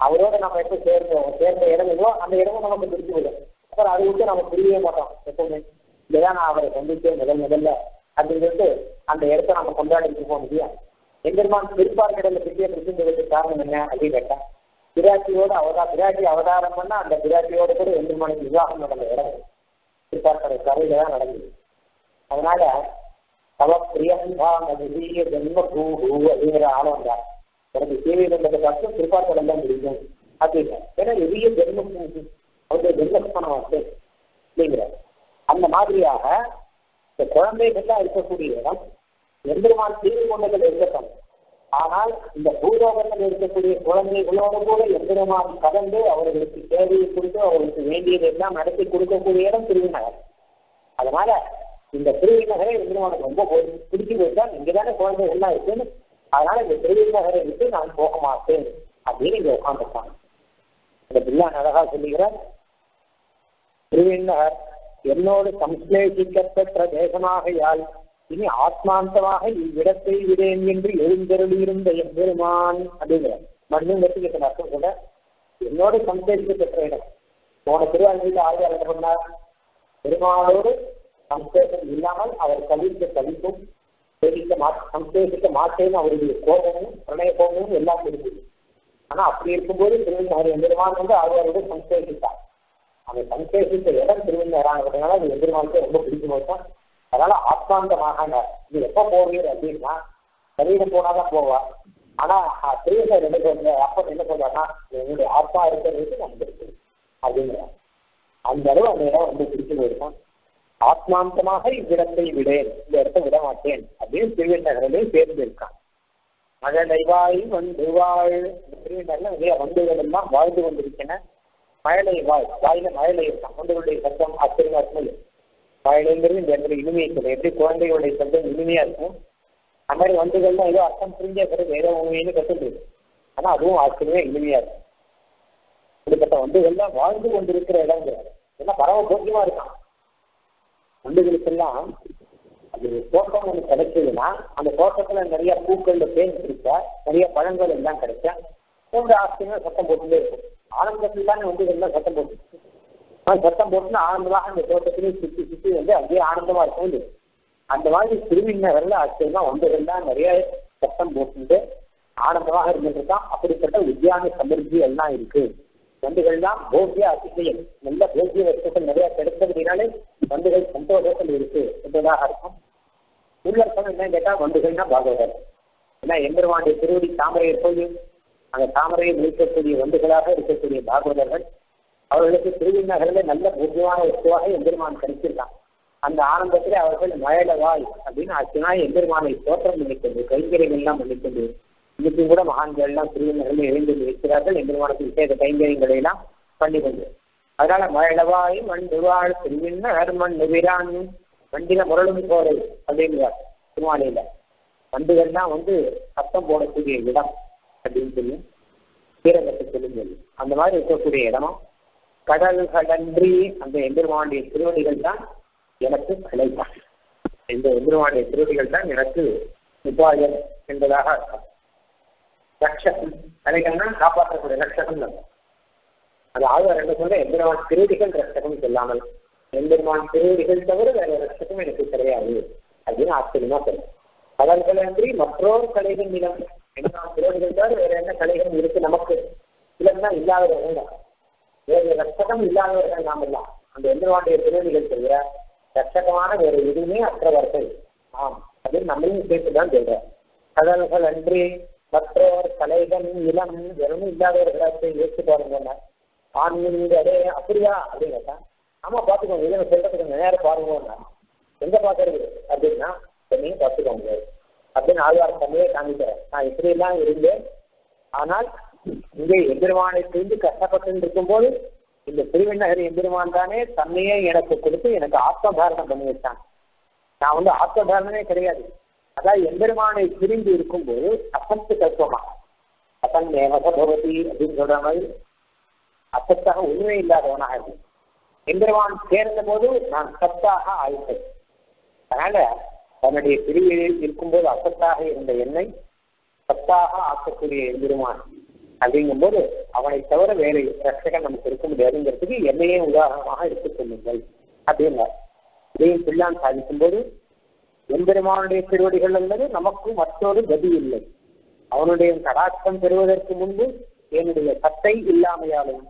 அவரோட நம்ம எப்போ சேர்ந்தோம் சேர்ந்த இடம் எதுவோ அந்த இடமும் நமக்கு பிடிச்சு விடும் அப்புறம் அதை விட்டு நம்ம புரியவே மாட்டோம். எப்பவுமே இல்லையா நான் அவரை சந்திச்சேன் முதல் முதல்ல அப்படின்னு சொல்லிட்டு அந்த இடத்த நம்ம கொண்டாடிட்டு போக முடியும் எம்பெருமான் திருப்பார்கடல பிடிச்ச காரணம் என்ன அப்படின்னு கேட்டேன் பிராட்டியோட அவதா பிராட்டி அவதாரம் பண்ணா அந்த பிராட்டியோட கூட எம்பெருமானுக்கு விவாகம் நடந்த இடம் திருப்பார் கரையில தான் நடந்தது. அதனால தவ பிரியம்பாங்க விதிய ஜென்ம பூ அப்படிங்கிற ஆளும் வந்தார். எனக்கு சேவை பண்ணதை பார்த்து திருப்பாக்கடம் தான் முடியும் அப்படின்னு ஏன்னா எளிய ஜென்ம பூ அவருடைய ஜென்மஸ்தானம் வந்து அப்படிங்கிற அந்த மாதிரியாக இந்த குழந்தைகள்லாம் இருக்கக்கூடிய இடம் எம்பெருமான் தீர்வு கொண்டதில் இருக்கட்டும். ஆனால் இந்த பூலோகத்தில் இருக்கக்கூடிய குழந்தைகளோடு கூட எம்பெருமான் கலந்து அவர்களுக்கு தேவையை கொடுத்து அவர்களுக்கு வேண்டியது எல்லாம் நடத்தி கொடுக்கக்கூடிய இடம் திருவிநகர் அதனால இந்த திருவிநகரை எம்பெருமானுக்கு ரொம்ப பிடிச்சி போயிட்டா இங்கதானே குழந்தைகள்லாம் இருக்குன்னு. அதனால இந்த திருவிநகரை விட்டு நான் போக மாட்டேன் அப்படின்னு இங்க உட்காந்துருக்காங்க இந்த பில்லான் அழகா சொல்லுகிறார். திருவிநகர் என்னோடு சம்ஸ்லேஷிக்கப்பெற்ற தேசமாகையால் இனி ஆத்மாந்தமாக இவ்விடத்தை விடேன் என்று எழுந்தருளியிருந்த எம்பெருமான் அப்படிங்கிற மனிதன் கட்டிக்கிட்ட அர்த்தம் கூட என்னோடு சம்சேஷிக்கப்பெற்ற இடம். போன திருவாரூரில் ஆழ்வார் என்ன பண்ணார் பெருமாளோடு சம்சேஷம் இல்லாமல் அவர் கவிழ்ந்த கவிப்பும் தெரிவிக்க மா சம்சேஷிக்க மாட்டேன்னு அவருடைய கோபமும் பிரணய கோபமும் எல்லாம் இருந்தது ஆனா அப்படி இருக்கும்போது திருவிழா எம்பெருமான் வந்து ஆழ்வாரோடு சம்சேஷித்தார். அந்த சம்சேஷித்த இடம் திருவிழாங்கிறதுனால அது எம்பெருமானுக்கு ரொம்ப பிடிக்கும் போது அதனால ஆத்மாந்தமாக நீ எப்ப போவீர் அப்படின்னா சரீரம் போனாதான் போவா ஆனா சரீரம் என்ன சொல்ற அப்ப என்ன சொல்றாங்கன்னா என்னுடைய ஆத்மா இருக்கிறதுக்கு நான் இருக்கு அப்படிங்கிறார். அந்த அளவு அந்த இடம் வந்து பிடிச்சு போயிருக்கான். ஆத்மாந்தமாக இவ்விடத்தை விடேன் இந்த இடத்தை விட மாட்டேன் அப்படின்னு திருவிழநகரிலே சேர்ந்திருக்கான் மழலைவாய் வந்து வாழ் திருவிழநகர்ல நிறைய வண்டுகள் எல்லாம் வாழ்ந்து கொண்டிருக்கின்றன. மழலை வாய் வாயில மழலை இருக்கான். வண்டுகளுடைய சத்தம் ஆச்சரியமா இருக்கும் மழலைங்கிறது இந்த இனிமையை சொல்லும் எப்படி குழந்தைகளுடைய சத்தம் இனிமையா இருக்கும்? அந்த மாதிரி வண்டுகள்லாம் ஏதோ அர்த்தம் புரிஞ்ச பிறகு ஏதோ உண்மையின்னு கத்துட்டு ஆனா அதுவும் ஆச்சரியமா இனிமையா இருக்கும். இப்படிப்பட்ட வண்டுகள்லாம் வாழ்ந்து கொண்டிருக்கிற இடங்கிறார் ஏன்னா பரவ போக்கியமா இருக்கான். வண்டுகளுக்கெல்லாம் அது தோட்டம் ஒன்று கிடைச்சதுன்னா அந்த தோட்டத்துல நிறைய பூக்கள்ல தேன் கிடைச்சா நிறைய பழங்கள் எல்லாம் கிடைச்சா ரொம்ப ஆச்சரியமா சத்தம் போட்டுட்டே இருக்கும். ஆனந்தத்தில் தானே வண்டுகள்லாம் சத்தம் போட்டு சத்தம் போட்டுன்னா ஆனந்தமாக அந்த தோட்டத்திலேயே சுற்றி சுற்றி வந்து அப்படியே ஆனந்தமா இருக்கும் அந்த மாதிரி திருவிண்ணகர்ல ஆச்சரியமா வண்டுகள்லாம் நிறைய சத்தம் போட்டுட்டு ஆனந்தமாக இருந்துருக்கான் அப்படிப்பட்ட உத்தியான சமிருத்தி எல்லாம் இருக்கு. தான் போக்கிய அதிசயம் நல்ல போக்கிய வஸ்துக்கள் நிறைய கிடைச்சதுனாலே வண்டுகள் சந்தோஷத்தில் இருக்கு என்பதாக அர்த்தம். உள்ளர்த்தம் என்ன கேட்டா வண்டுகள்னா பாகவதர். ஏன்னா எம்பெருமானுடைய திருவடி தாமரை எப்போது அந்த தாமரையை நிற்கக்கூடிய வண்டுகளாக இருக்கக்கூடிய பாகவதர்கள் அவர்களுக்கு திருவிநகரில் நல்ல பூஜ்யமான வஸ்துவாக எம்பெருமான் கிடைச்சிருக்கான் அந்த ஆனந்தத்திலே அவர்கள் மழலவாய் அப்படின்னு ஆச்சரியமாக எம்பெருமானை தோற்றம் பண்ணிக்கொண்டு கைங்கரிகள் எல்லாம் பண்ணிக்கொண்டு இன்னைக்கும் கூட மகான்கள் எல்லாம் திருவிநகரில் எழுந்து இருக்கிறார்கள் எம்பெருமானுக்கு விசேஷ கைங்கரியங்களை எல்லாம் பண்ணி கொண்டு அதனால மழலவாய் மண்டுவாள் திருவிண்ணர் மண் நுவிரான் வண்டில முரளும் போரை அப்படிங்கிறார் திருமாலையில. வண்டுகள்லாம் வந்து சத்தம் போடக்கூடிய இடம் அப்படின்னு சொல்லி சீரகத்தை சொல்லுங்கள் அந்த மாதிரி இருக்கக்கூடிய இடமா கடல்களன்றி அந்த எம்பெருமானுடைய திருவடிகள் தான் எனக்கு கிடைத்தான் இந்த எம்பெருமானுடைய திருவடிகள் தான் எனக்கு உபாயம் என்பதாக அர்த்தம். ரக்ஷகம் கலைகள்னா காப்பாற்றக்கூடிய ரக்ஷகம் அர்த்தம் அது ஆழ்வார் என்ன சொல்ற எம்பெருமான் திருவடிகள் ரட்சகம் சொல்லாமல் எம்பெருமான் திருவடிகள் தவிர வேற ரட்சகம் எனக்கு கிடையாது. அப்படின்னு ஆச்சரியமா சொல்றேன் கடல்கள் அன்றி மற்றொரு கலைகள் நிலம். எம்பெருமான் திருவடிகள் தவிர வேற என்ன கலைகள் இருக்கு நமக்கு? இல்லைன்னா இல்லாத தான். வேறு ரட்சகம் இல்லாதவர்கள் நாம் எல்லாம். அந்த எந்திரவாண்டிய திருவடிகள் தவிர ரட்சகமான வேறு எதுவுமே அற்றவர்கள். ஆம் அப்படின்னு நம்மளையும் சேர்த்துதான் சொல்றேன் கடல்கள் அன்றி மற்றோர் கலைகள் நிலம் எதுவும் இல்லாதவர்களாக யோசிச்சு பாருங்க ஆன்மீகரே அப்படியா? அப்படின்னு ஆமா பாத்துக்கோங்க இதை கொஞ்சம் நேரம் பாருங்க எங்க பாக்குறது அப்படின்னா நீங்க பாத்துக்கோங்க அப்படின்னு ஆழ்வார் தமிழே காமிக்கிறேன் நான் இப்படி எல்லாம் இருந்தேன். ஆனால் இங்கே எம்பெருமானை பிரிந்து கஷ்டப்பட்டு இருக்கும்போது இந்த திருவண்ணகரி எம்பெருமான் தானே தன்னையே எனக்கு கொடுத்து எனக்கு ஆத்மதாரணம் பண்ணி வச்சான் நான் வந்து ஆத்மதாரணமே கிடையாது. அதாவது எம்பெருமானை பிரிந்து இருக்கும்போது அசத்து தத்துவமா? அசன் பகவதி அப்படின்னு சொல்ற மாதிரி அசத்தாக உண்மை இல்லாதவனாக இருக்கும் எம்பெருமான் சேர்ந்த போது நான் சத்தாக ஆயிட்டேன். அதனால தன்னுடைய பிரிவில் இருக்கும்போது அசத்தாக இருந்த என்னை சத்தாக ஆக்கக்கூடிய எம்பெருமான். அப்படிங்கும்போது அவனை தவிர வேறு ரட்சகன் நமக்கு இருக்க முடியாதுங்கிறதுக்கு என்னையே உதாரணமாக எடுத்துக் கொள்ளுங்கள் அப்படின்னா இதையும் பிள்ளான் சாதிக்கும் போது எம்பெருமானுடைய திருவடிகள் அல்லது நமக்கு மற்றொரு கதி இல்லை. அவனுடைய கடாட்சம் பெறுவதற்கு முன்பு என்னுடைய சத்தை இல்லாமையாலும்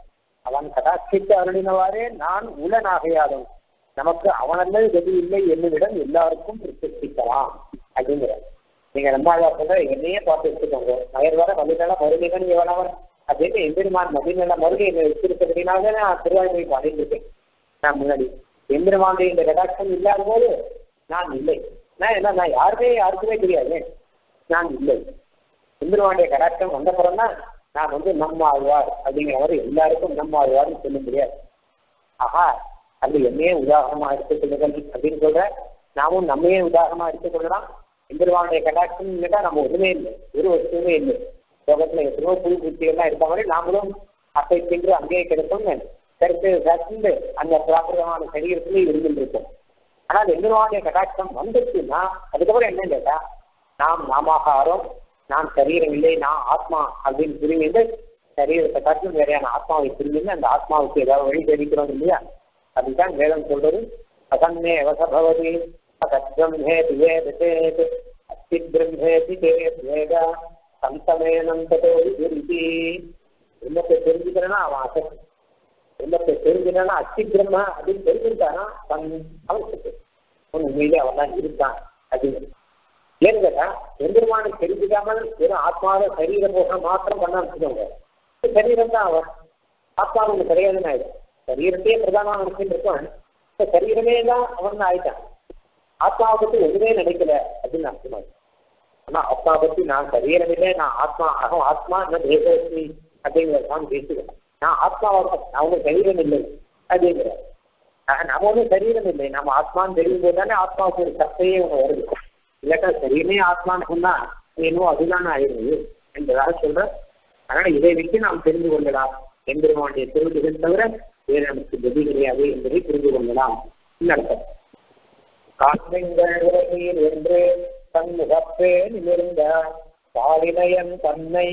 அவன் கடாட்சித்து அருளினவாறே நான் உலனாகையாலும் நமக்கு அவனல்லது கதி இல்லை என்னுடன் எல்லாருக்கும் பிரசிக்கலாம் அப்படிங்கிறார். நீங்க ரொம்ப அழகா சொன்னா என்னையே பார்த்து வச்சுக்கோங்க மயர் வர மதிநல மருமைகன் எவனவன் அப்படின்னு எம்பெருமான் மதிநல மருகை என்னை வச்சிருக்கிறதுனால நான் திருவாய்மொழி பாடியிருக்கேன் நான் முன்னாடி எம்பெருமானுடைய இந்த கடாட்சம் இல்லாத போது நான் இல்லை. நான் என்ன நான் யாருமே யாருக்குமே தெரியாது. நான் இல்லை. எம்பெருமானுடைய கடாட்சம் வந்த பிறந்தான் நான் வந்து நம்ம ஆழ்வார் அப்படிங்கிற எல்லாருக்கும் நம்ம ஆழ்வார்னு சொல்ல முடியாது. ஆஹா அது என்னையே உதாரணமா எடுத்துக்கொள்ளுங்கள் அப்படின்னு சொல்ற நாமும் நம்மையே உதாரணமா எடுத்துக்கொள்ளலாம். எம்பெருமானுடைய கடாட்சம் இல்லைன்னா நம்ம ஒண்ணுமே இல்லை. ஒரு வசதியுமே இல்லை. உலகத்துல எத்தனையோ புது பூச்சிகள்லாம் இருக்க மாதிரி நாமளும் அப்பை சென்று அங்கேயே கிடைப்போம் கருத்து கசிந்து அந்த பிராகிருதமான சரீரத்திலே இருந்துருக்கோம். ஆனால் எம்பெருமானுடைய கடாட்சம் வந்துச்சுன்னா அதுக்கப்புறம் என்ன கேட்டா நாம் நாம ஆறோம் நான் சரீரம் இல்லை நான் ஆத்மா அப்படின்னு புரிந்து சரீரத்தை காட்டிலும் வேறையான ஆத்மாவை புரிந்து அந்த ஆத்மாவுக்கு ஏதாவது வழி தெரிவிக்கிறோம் இல்லையா? அதுதான் வேதம் சொல்றது. அசன்னே வசபவதி அசத்பிரம்மேதி வேதசேத் அஸ்தி பிரம்மேதி வேத சந்தமேனம் ததோ விதுரிதி என்னத்தை தெரிஞ்சுக்கிறேன்னா அவன் அசத் என்னத்தை தெரிஞ்சுக்கிறானா அஸ்தி பிரம்ம அப்படின்னு தெரிஞ்சுட்டானா தன் அவனுக்கு உண்மையிலே அவன் தான் இருக்கான் அப்படின்னு ஏன்னு கேட்டா எம்பெருமானை தெரிஞ்சுக்காமல் வெறும் ஆத்மாவை சரீர போகம் மாத்திரம் பண்ண வச்சுக்கோங்க சரீரம் தான் அவன் ஆத்மாவுக்கு கிடையாதுன்னு ஆயிடும் சரீரத்தையே பிரதானமாக நினைச்சுட்டு இருக்கான் சரீரமே தான் அவன் ஆயிட்டான் ஆத்மாவை பத்தி ஒண்ணுமே நினைக்கல அப்படின்னு அர்த்தமாயிடும் ஆனா ஆத்மா பத்தி நான் சரீரம் நான் ஆத்மா அகம் ஆத்மா நான் தேசவஸ்மி அப்படிங்கிறதான் பேசுகிறேன் நான் ஆத்மாவை அவங்க சரீரம் இல்லை. அப்படிங்கிற நம்ம ஒன்றும் சரீரம் இல்லை. நம்ம ஆத்மான்னு தெரியும் போது தானே ஆத்மாவுக்கு ஒரு சத்தையே ஒன்று வருது. இல்லாட்டா சரீரமே ஆத்மான்னு சொன்னா என்னவோ அதுதான் ஆயிடுது என்பதாக சொல்ற அதனால இதை வைத்து நாம் தெரிந்து கொள்ளலாம். எம்பெருமானுடைய திருவிழிகள் தவிர வேறு நமக்கு கதி கிடையாது என்பதை புரிந்து கொள்ளலாம். அர்த்தம் காண்பெங்கள் உலகில் என்று தன் முகப்பே நிமிர்ந்த பாலினயன் தன்னை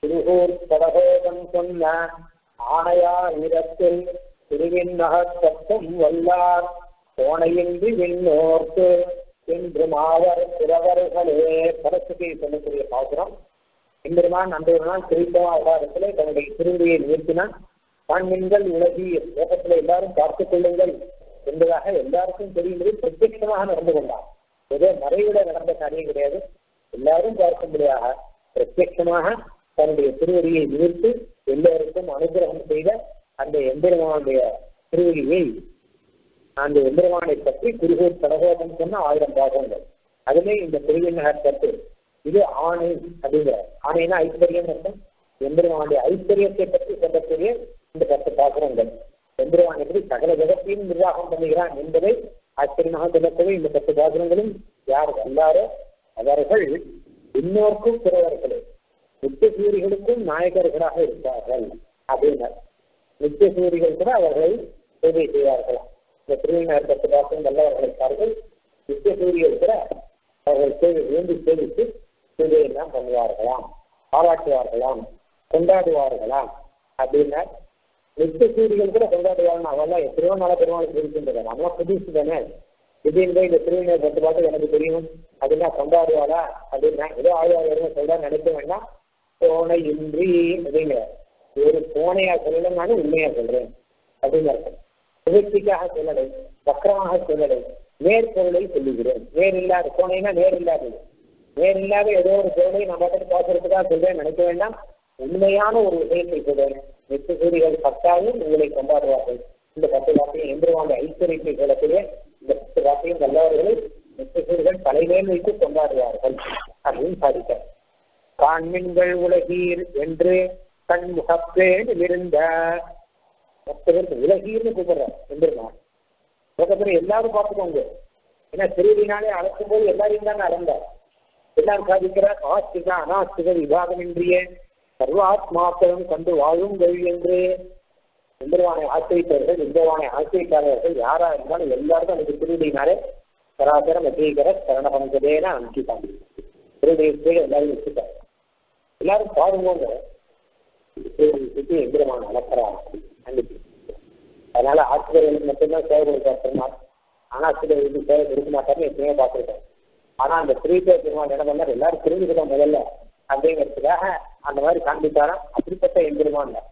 திருகூர் படகோதம் சொன்ன ஆணையார் இடத்தில் திருவின் நகத்தத்தும் வல்லார். கோணையின்றி விண்ணோர்க்கு என்று மாவர் பிறவர்களே சரஸ்வதி சொல்லக்கூடிய பாசுரம். எம்பெருமான் அந்த ஒரு நாள் அவதாரத்திலே தன்னுடைய திரும்பியை நிறுத்தினான் பாண்மீன்கள் உலகி லோகத்தில் எல்லாரும் பார்த்துக் கொள்ளுங்கள். என்பதாக எல்லாருக்கும் தெரியும்படி பிரத்யட்சமாக நடந்து கொண்டார். ஏதோ மறைவிட நடந்த காரியம் கிடையாது. எல்லாரும் பார்க்கும்படியாக பிரத்யட்சமாக தன்னுடைய திருவடியை நிறுத்து எல்லோருக்கும் அனுகிரகம் செய்த அந்த எம்பெருமானுடைய திருவடியை அந்த எம்பெருமானை பற்றி குருகூர் கடகோபம் சொன்ன ஆயிரம் பாகங்கள். அதுவே இந்த திருவிநகர் தட்டு. இது ஆணை அப்படிங்கிற ஆணைனா ஐஸ்வர்யம் மற்றும் எம்பெருமானுடைய ஐஸ்வர்யத்தை பற்றி சொல்லக்கூடிய இந்த பத்து பாசுரங்கள் எம்பெருமான் எப்படி சகல ஜகத்தையும் நிர்வாகம் பண்ணுகிறான் என்பதை ஆச்சரியமாக சொல்லக்கூடிய இந்த பத்து பாசுரங்களும் யார் வந்தாரோ அவர்கள் இன்னோர்க்கும் பிறவர்களே. நித்திய சூரிகளுக்கும் நாயகர்களாக இருப்பார்கள் அப்படின்னார். நித்திய சூரிகள் கூட அவர்களை சேவை செய்வார்களாம் இந்த திருவிழா பத்து பாசம் வல்லவர்கள் இருப்பார்கள் நித்திய கூட அவர்கள் சேவை வேண்டி சேவித்து சேவையெல்லாம் பண்ணுவார்களாம் பாராட்டுவார்களாம் கொண்டாடுவார்களாம் அப்படின்னா நித்திய சூரியன் கூட கொண்டாடுவாங்க. அவெல்லாம் எத்தனையோ நாள பெருமாள் இருக்கின்றனர் நம்ம புதுசு தானே? திடீர்னு இந்த திருவிழா பத்து பாட்டு எனக்கு தெரியும். அப்படின்னா கொண்டாடுவாளா? அப்படின்னா ஏதோ ஆழ்வார் சொல்றா நினைக்க வேண்டாம். போனை இன்றி அப்படிங்கிற ஒரு போனையா சொல்லணும் நானும் உண்மையா சொல்றேன். அப்படின்னு அர்த்தம். நிகழ்ச்சிக்காக சொல்லலை வக்கரமாக சொல்லலை. நேர்பொருளை சொல்லுகிறேன். நேர் இல்லாத போனைனா நேர் இல்லாதது நேர் இல்லாத ஏதோ ஒரு பொருளை நம்ம பாட்டுக்கு பார்க்கறதுக்காக சொல்றேன் நினைக்க வேண்டாம். உண்மையான ஒரு விஷயத்தை சொல்றேன். எட்டு சூரியர்கள் பத்தாலும் உங்களை கொண்டாடுவார்கள். இந்த பத்து வார்த்தையும் எந்திரவாண்ட ஐஸ்வரியத்தை சொல்லக்கூடிய இந்த பத்து வார்த்தையும் நல்லவர்களை எட்டு சூரியர்கள் தலைமையில் வைத்து கொண்டாடுவார்கள். அப்படின்னு சாதிக்க காண்மின்கள் உலகீர் என்று தன் முகப்பேடு இருந்த பத்து உலகீர்னு கூப்பிடுறார் எந்திரனார் அதுக்கப்புறம் எல்லாரும் பார்த்துக்கோங்க. ஏன்னா திருவினாலே அழைக்கும் போது எல்லாரையும் தான் அறந்தார் எல்லாரும் சாதிக்கிறார் ஆஸ்திக அனாஸ்திக விவாதமின்றிய சர்வாத்மாக்களும் கண்டு வாழுங்கள் என்று. எந்திரவானை ஆசிரியர்கள் இந்திரவானை ஆசிரியக்காரர்கள் யாரா இருந்தாலும் எல்லாருக்கும் எனக்கு திருவினாலே சராசர மத்தியகர சரணபங்கதேன அனுப்பிட்டாங்க திருவிழை எல்லாரும் வச்சுட்டாங்க எல்லாரும் பாருங்க சுத்தி எந்திரமான அளக்கிறார் அதனால ஆசிரியர்களுக்கு மட்டும்தான் சேவை கொடுத்தார் பெருமாள். ஆனாசிரியர்களுக்கு சேவை கொடுக்க மாட்டாருன்னு எப்பயுமே பார்த்துருக்கேன். ஆனா அந்த திருவிழா பெருமாள் என்ன பண்ணார்? எல்லாரும் தெரிஞ்சுக்கிட்டோம் முதல்ல. அப்படிங்கிறதுக்காக அந்த மாதிரி காண்பித்தாராம் அப்படிப்பட்ட எந்திரமான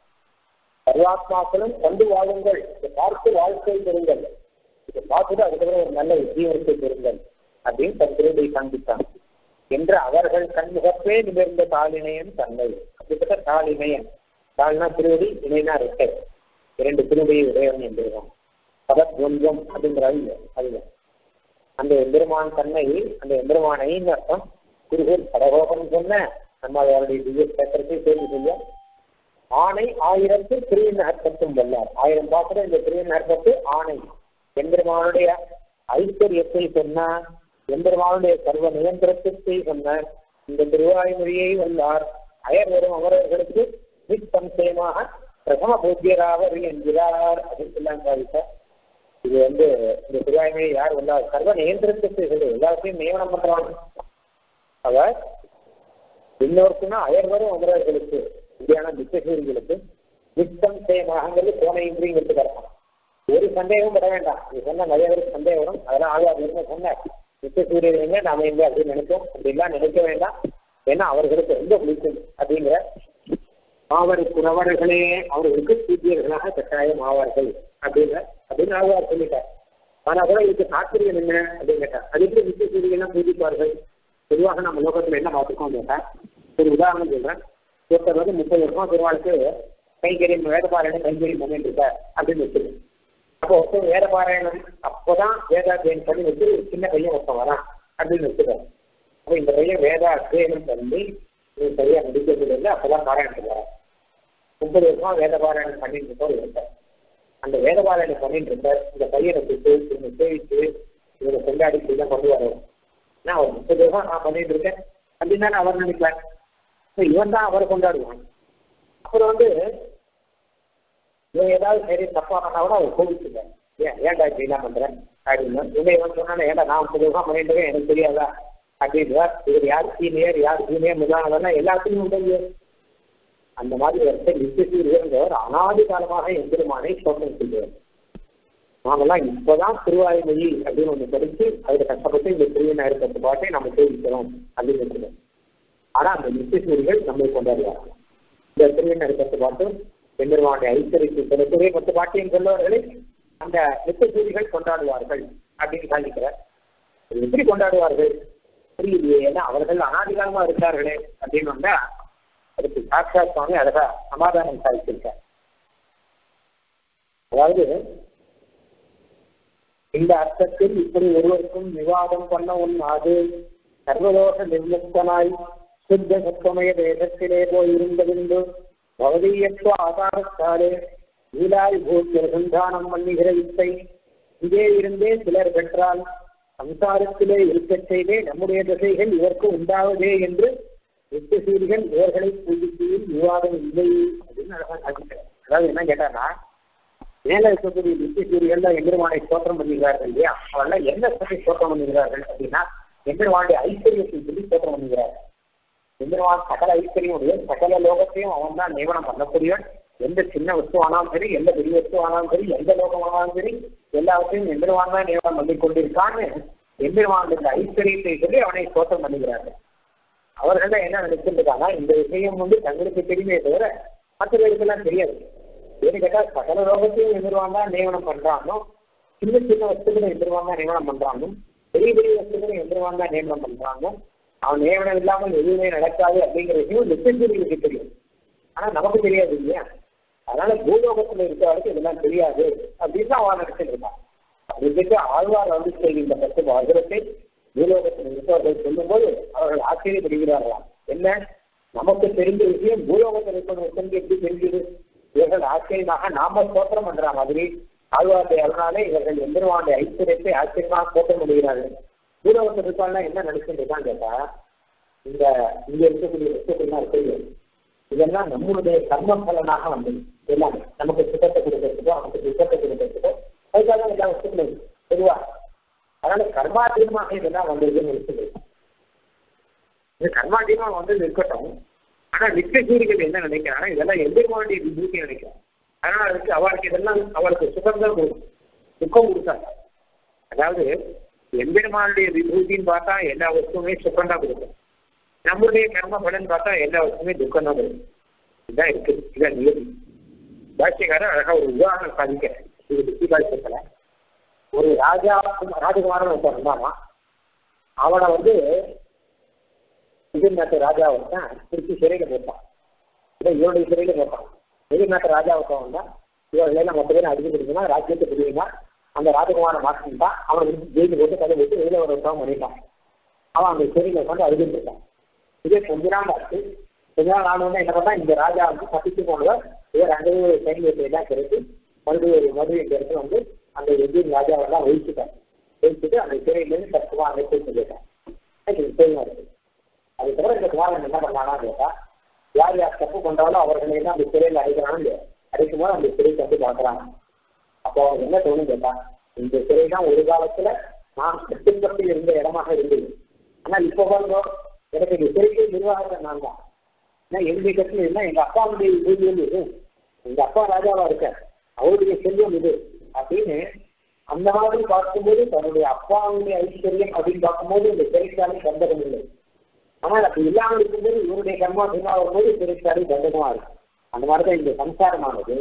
சர்வாத்மாக்களும் கண்டு வாழுங்கள். இதை பார்த்து வாழ்க்கை பெறுங்கள். இதை பார்த்துட்டு அதுக்கப்புறம் ஒரு நல்ல ஜீவனத்தை பெறுங்கள். அப்படின்னு தன் திருவிழை காண்பித்தாங்க என்று அவர்கள் கண்முகப்பே நிமிர்ந்த தாளிணையன் தன்னை. அப்படிப்பட்ட தாளிணையன் தாள்னா திருவடி இணைனா ரெட்டை இரண்டு திருவடியை உடையவன் எந்திருவான் பதத்வந்தம் அப்படிங்கிறாங்க அதுதான். அந்த எம்பெருமான் தன்னை அந்த எந்திரமானையின் அர்த்தம் குருகூர் படகோபம் சொன்ன நம்ம அவருடைய திவ்ய சேத்திரத்தை தேர்வு செய்ய. ஆணை ஆயிரத்து திருநகர்பத்தும் வல்லார். ஆயிரம் பாத்திரம் இந்த திருநகர்பத்து ஆணை. எம்பெருமானுடைய ஐஸ்வர்யத்தை சொன்னார்? எம்பெருமானுடைய சர்வ நியந்திரத்தை சொன்னார். இந்த திருவாய்மொழியை வல்லார். அயர் வரும் அமரர்களுக்கு நிச்சம்சயமாக பிரதம பூஜ்யராவர் என்கிறார் அப்படின்னு சொல்லாங்க இது வந்து இந்த திருவாய்மொழி யார் வந்தார் சர்வ நியந்திரத்தை சொல்லு. எல்லாத்தையும் நியமனம் பண்றாங்க அவர் இன்னொருக்குன்னா அயர்வரும் அமரர்களுக்கு இப்படியான நித்தியசூரிகளுக்கு நித்தம் சேமாகங்கிறது கோணையின்றிங்கிறது அர்த்தம் ஒரு சந்தேகமும் பட வேண்டாம். நீ சொன்ன நிறைய பேருக்கு சந்தேகம் வரும். அதெல்லாம் ஆகாது. என்ன சொன்ன? நித்திய சூரியன் நாம எங்க அப்படின்னு நினைப்போம். அப்படின்லாம் நினைக்க வேண்டாம். ஏன்னா அவர்களுக்கு ரொம்ப பிடிக்கும் அப்படிங்கிற ஆவர் புறவர்களே அவர்களுக்கு சீக்கியர்களாக கட்டாயம் ஆவார்கள் அப்படிங்கிற அப்படின்னு ஆழ்வார் சொல்லிட்டார். ஆனா கூட இதுக்கு தாற்பயம் என்ன அப்படின்னு கேட்டார் அது எப்படி நித்திய சூரியெல்லாம் பூஜிப்பார்கள். பொதுவாக நம்ம லோகத்துல என்ன பார்த்துருக்கோம் அப்படின்னா ஒரு உதாரணம் சொல்றேன். ஒருத்தர் வந்து முப்பது வருஷம் பெருமாளுக்கு கைங்கரியம் வேதபாராயணம் கைங்கரியம் பண்ணிட்டு இருக்க அப்படின்னு வச்சிருக்கு அப்போ ஒருத்தர் வேத பாராயணம் அப்போதான் வேதாத்தியனம் பண்ணி வச்சு சின்ன பையன் ஒருத்தன் வரான் அப்படின்னு வச்சுக்காரு அப்போ இந்த பையன் வேத அத்தியனம் பண்ணி இந்த சரியா முடிக்கிறது இல்லை அப்பதான் பாராயணத்துக்கு வரான். முப்பது வருஷமா வேத பாராயணம் பண்ணிட்டு இருக்கோம் இருக்கார் அந்த வேத பாராயணம் பண்ணிட்டு இருக்க இந்த பையனை கூட்டு இவனை சேவிச்சு இவனை கொண்டாடி தான் கொண்டு வரணும். நான் முப்பது ரூபா நான் பண்ணிட்டு இருக்கேன். அப்படின்னு தானே அவர் நினைக்கிறார். இவன் தான் அவரை கொண்டாடுவான். அப்புறம் வந்து இவன் ஏதாவது சரி தப்பா பண்ணா கூட அவர் கோவிச்சுட்டார் ஏன் ஏன்டா இப்படிலாம் பண்றேன் அப்படின்னு. இவன் இவன் சொன்னா ஏன்டா நான் முப்பது ரூபா பண்ணிட்டு எனக்கு தெரியாதா? அப்படின்றார் இவர் யார் சீனியர் யார் சீனியர் முதலானவர்னா எல்லாத்துக்கும் உண்டு அந்த மாதிரி ஒருத்தர் நித்தியசூரியர் அனாதி காலமாக எம்பெருமானை சோதனை செய்வார் நாமெல்லாம் இப்பதான் திருவாய்மொழி அப்படின்னு ஒண்ணு படிச்சு அதுல கஷ்டப்பட்டு இந்த திருவிநாயர் பத்து பாட்டை நம்ம சேவிக்கிறோம் அப்படின்னு இருக்கிறோம் ஆனா அந்த நித்தியசூரிகள் நம்மை கொண்டாடுவார்கள் இந்த திருவிநாயர் பத்து பாட்டும் எம்பெருமானுடைய ஐஸ்வரியத்தை சொல்லக்கூடிய பத்து பாட்டையும் சொல்லவர்களை அந்த நித்தியசூரிகள் கொண்டாடுவார்கள் அப்படின்னு சாதிக்கிறார் எப்படி கொண்டாடுவார்கள்? புரியலையே ஏன்னா அவர்கள் அனாதிகாரமா இருக்கார்களே அப்படின்னு வந்தா அதுக்கு சாட்சா சுவாமி அழகா சமாதானம் சாதிச்சிருக்கார். அதாவது இந்த அர்த்தத்தில் இப்படி ஒருவருக்கும் விவாதம் பண்ண ஒண்ணாது சர்வதோஷ நிர்முக்தனாய் சுத்த சத்தமய தேசத்திலே போய் இருந்ததென்று பவதீயத்துவ ஆதாரத்தாலே நீலாய் பூத்திய சந்தானம் பண்ணுகிற இப்பை இங்கே இருந்தே சிலர் பெற்றால் சம்சாரத்திலே இருக்கச் செய்தே நம்முடைய திசைகள் இதற்கு உண்டாவதே என்று நித்தியசீரிகள் இவர்களை பூஜிக்கையில் விவாதம் இல்லை அப்படின்னு அதாவது என்ன கேட்டானா மேல இருக்கக்கூடிய நித்திய சூரியர்கள் எம்பெருமானை ஸ்தோத்திரம் பண்ணுகிறார்கள் இல்லையா? அவெல்லாம் என்ன சொல்லி ஸ்தோத்திரம் பண்ணுகிறார்கள் அப்படின்னா எம்பெருமானுடைய ஐஸ்வர்யத்தை சொல்லி தோற்றம் பண்ணுகிறார்கள் எம்பெருமான் சகல ஐஸ்வர்யமுடைய சகல லோகத்தையும் அவன் தான் நியமனம் பண்ணக்கூடியவன். எந்த சின்ன வஸ்து ஆனாலும் சரி எந்த பெரிய வஸ்து ஆனாலும் சரி எந்த லோகம் ஆனாலும் சரி எல்லாவற்றையும் எம்பெருமான் தான் நியமனம் பண்ணி கொண்டிருக்கான்னு எம்பெருமான் இந்த ஐஸ்வர்யத்தை சொல்லி அவனை ஸ்தோத்திரம் பண்ணுகிறார்கள் அவர்கள் என்ன நினைச்சிருக்காங்க இந்த விஷயம் வந்து தங்களுக்கு தெரியுமே தவிர மற்றவர்களுக்கெல்லாம் தெரியாது. ஏன்னு கேட்டா சகல ரோகத்தையும் எதிர்வான் தான் நியமனம் பண்றானோ சின்ன சின்ன வஸ்துக்களை எதிர்வான் தான் நியமனம் பண்றானும் பெரிய பெரிய வஸ்துக்களை எதிர்வான் தான் நியமனம் பண்றானோ அவன் நியமனம் இல்லாமல் எதுவுமே நடக்காது அப்படிங்கிற விஷயம் நிச்சயத்துக்கு தெரியும். ஆனா நமக்கு தெரியாது இல்லையா? அதனால பூலோகத்துல இருக்கிறவருக்கு இதெல்லாம் தெரியாது அப்படின்னு அவன் நினைச்சிட்டு இருந்தான். அதுக்கு ஆழ்வார் வந்து செய்கின்ற பத்து வசனத்தை பூலோகத்தில் இருப்பவர்கள் சொல்லும்போது அவர்கள் ஆச்சரியப்படுகிறார்களாம். என்ன? நமக்கு தெரிஞ்ச விஷயம் பூலோகத்தில் இருப்பவர்களுக்கு எப்படி தெரிஞ்சது? இவர்கள் ஆச்சரியமாக நாம தோற்றம் பண்ற மாதிரி ஆழ்வார்த்தை அதனாலே இவர்கள் எந்திரவாண்ட ஐஸ்வர்யத்தை ஆச்சரியமாக ஸ்தோத்திரம் பண்ணுகிறார்கள் பூலோகத்தில் இருப்பாள்னா என்ன நினைச்சுட்டு இருக்கான்னு கேட்டா இந்த இங்க இருக்கக்கூடிய வஸ்துக்கள்லாம் இருக்கு இதெல்லாம் நம்மளுடைய கர்ம பலனாக வந்தது எல்லாமே நமக்கு சுத்தத்தை கொடுக்கறதுக்கோ நமக்கு சுத்தத்தை கொடுக்கறதுக்கோ அதுக்காக எல்லா வஸ்துக்களும் பொதுவா அதனால கர்மாதீனமாக இதெல்லாம் வந்ததுன்னு இருக்குது இது கர்மாதீனமாக வந்தது இருக்கட்டும் ஆனா நித்திய சூரியன் என்ன நினைக்கிறான் இதெல்லாம் எதிர்மாண்டிய விபூதி நினைக்கிறான் அதனால அதுக்கு அவளுக்கு இதெல்லாம் அவளுக்கு சுகம் தான் கொடுக்கும் துக்கம் கொடுத்தாங்க. அதாவது எம்பெருமானுடைய விபூதின்னு பார்த்தா எல்லா வஸ்துவுமே சுகம் தான் கொடுக்கும். நம்மளுடைய கர்ம பலன் பார்த்தா எல்லா வஸ்துமே துக்கம் தான் கொடுக்கும். இதுதான் இருக்கு இதான் நியதி. பாஷ்யக்காரர் அழகா ஒரு உதாரணம் சாதிக்கிறேன் இது புத்தி பாஷ்யத்துல ஒரு ராஜா ராஜகுமாரன் ஒருத்தர் இருந்தானா அவனை வந்து எதிர்நாட்டு ராஜா தான் திருச்சி சிறையில போட்டான் இதை இவனுடைய சிறையில போட்டான் எதிர்நாட்டு ராஜா ராஜாவுக்கு வந்தா இவர்கள் மொத்த பேரும் அடிச்சு கொடுத்தா ராஜ்யத்தை புரியுமா அந்த ராஜகுமார மாசம் தான் அவன் வந்து ஜெயிலு போட்டு கதை போட்டு வெளியில ஒரு ஒருத்தவன் பண்ணிட்டான். அவன் அந்த சிறையில உட்காந்து அழுதுட்டு இருக்கான். இதே கொஞ்ச நாள் பார்த்து கொஞ்ச நாள் ஆனவங்க என்ன பண்ணா இந்த ராஜா வந்து தப்பிச்சு போனவர் இவர் அங்கே சைனியத்தை எல்லாம் கிடைத்து மறுபடியும் ஒரு மதுரை இடத்துல வந்து அந்த எதிர் ராஜாவெல்லாம் ஒழிச்சுட்டார் ஒழிச்சுட்டு அந்த சிறையிலேருந்து தப்புமா அங்கே போய் சொல்லிட்டான் எனக்கு தவிர அதுக்கப்புறம் இந்த குமாரன் என்ன பண்ணானா கேட்டா யார் யார் தப்பு பண்றாலும் அவர்களை அந்த சிறையில் அடைக்கிறானோ அடைக்கும் போது அந்த சிறை வந்து பார்க்குறாங்க. அப்போ அவங்க என்ன தோணும் கேட்டா இந்த சிறை தான் ஒரு காலத்துல நான் கட்டுப்பட்டு இருந்த இடமாக இருந்தது. ஆனால் இப்போ பாருங்க எனக்கு இந்த சிறைக்கு நிர்வாகத்தை நான் தான். ஏன்னா என்னுடைய கட்டில் என்ன? எங்க அப்பாவுடைய பூமியில் இது. எங்க அப்பா ராஜாவா இருக்க அவருடைய செல்வம் இது. அப்படின்னு அந்த மாதிரி பார்க்கும்போது தன்னுடைய அப்பாவுடைய ஐஸ்வர்யம் அப்படின்னு பார்க்கும்போது இந்த சிறைச்சாலை சந்தகம் இல்லை. ஆனால் அப்படி இல்லாமல் இருக்கும்போது இவருடைய கர்மா தீர்மா வரும்போது சிறைச்சாலை தண்டகமா இருக்கும் அந்த மாதிரிதான் இந்த சம்சாரமானது.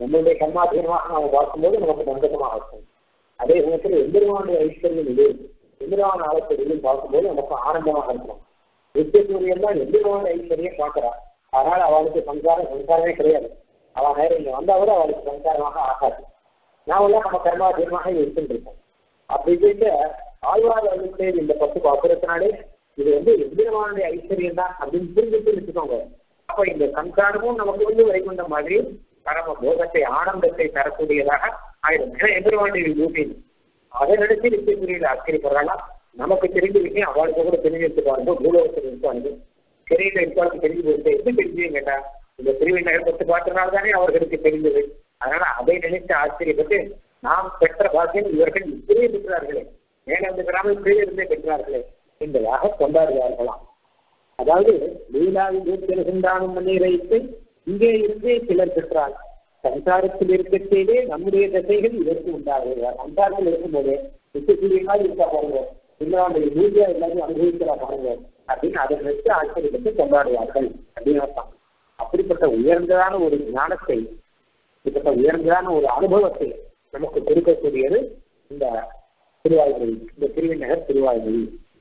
நம்மளுடைய கர்மா தீர்மாக நம்ம பார்க்கும்போது நமக்கு தண்டகமாக இருக்கும். அதே சமயத்தில் எந்திரவானுடைய ஐஸ்வர்யம் இது. எந்திரவான ஆலோசனையும் பார்க்கும்போது நமக்கு ஆனந்தமாக இருக்கும். நித்தியசூரியன் தான் எந்திரவான ஐஸ்வர்யம் பார்க்கிறான் அதனால அவளுக்கு சம்சாரம் சம்சாரமே கிடையாது. அவன் நேரம் இங்க வந்தால் கூட அவளுக்கு சம்சாரமாக ஆகாது. நாமெல்லாம் நம்ம கர்மாதீனமாக இருக்கின்றிருக்கோம் அப்படி இருக்க ஆழ்வார் அழுத்தே இந்த பத்து பாசுரத்தினாலே இது வந்து எவ்விதமான ஐஸ்வர்யம் தான் அப்படின்னு புரிஞ்சுட்டு வச்சுக்கோங்க. அப்ப இந்த சம்சாரமும் நமக்கு வந்து வைகுண்ட மாதிரி பரம போகத்தை ஆனந்தத்தை தரக்கூடியதாக ஆயிடும். ஏன்னா எந்திரவானுடைய பூமி அதை நினைச்சு நித்தியக்குரியில் ஆச்சரியப்படுறாங்க நமக்கு தெரிஞ்ச விஷயம் அவளுக்கு கூட தெரிஞ்சு எடுத்துப்பாருங்க பூலோகத்தில் இருப்பாங்க சிறையில இருப்பாளுக்கு தெரிஞ்சு போயிட்டு எப்படி தெரிஞ்சு கேட்டா இந்த திருவிநகர் பத்து பாட்டுனால தானே அவர்களுக்கு தெரிந்தது அதனால அதை நினைத்து ஆச்சரியப்பட்டு நாம் பெற்ற பாக்கியம் இவர்கள் இப்படியே பெற்றார்களே. மேலே அந்த கிராமம் இப்படியே இருந்தே பெற்றார்களே. என்பதாக கொண்டாடுவார்களாம். அதாவது லீலாவி தூத்திருகின்றானும் வைத்து இங்கே இருந்தே சிலர் பெற்றார் சம்சாரத்தில் இருக்கச்சேவே நம்முடைய தசைகள் இதற்கு உண்டாகிறார் சம்சாரத்தில் இருக்கும்போது நிச்சயமாக இருக்கா பாருங்க. இல்லாமல் பூஜா எல்லாத்தையும் அனுபவிக்கிறா பாருங்க. அப்படின்னு அதை வச்சு ஆச்சரியப்பட்டு கொண்டாடுவார்கள் அப்படின்னு அப்படிப்பட்ட உயர்ந்ததான ஒரு ஞானத்தை இப்படிப்பட்ட உயர்ந்ததான ஒரு அனுபவத்தை நமக்கு கொடுக்கக்கூடியது இந்த திருவாய்மொழி இந்த திருவிநகர் திருவாய்மொழி.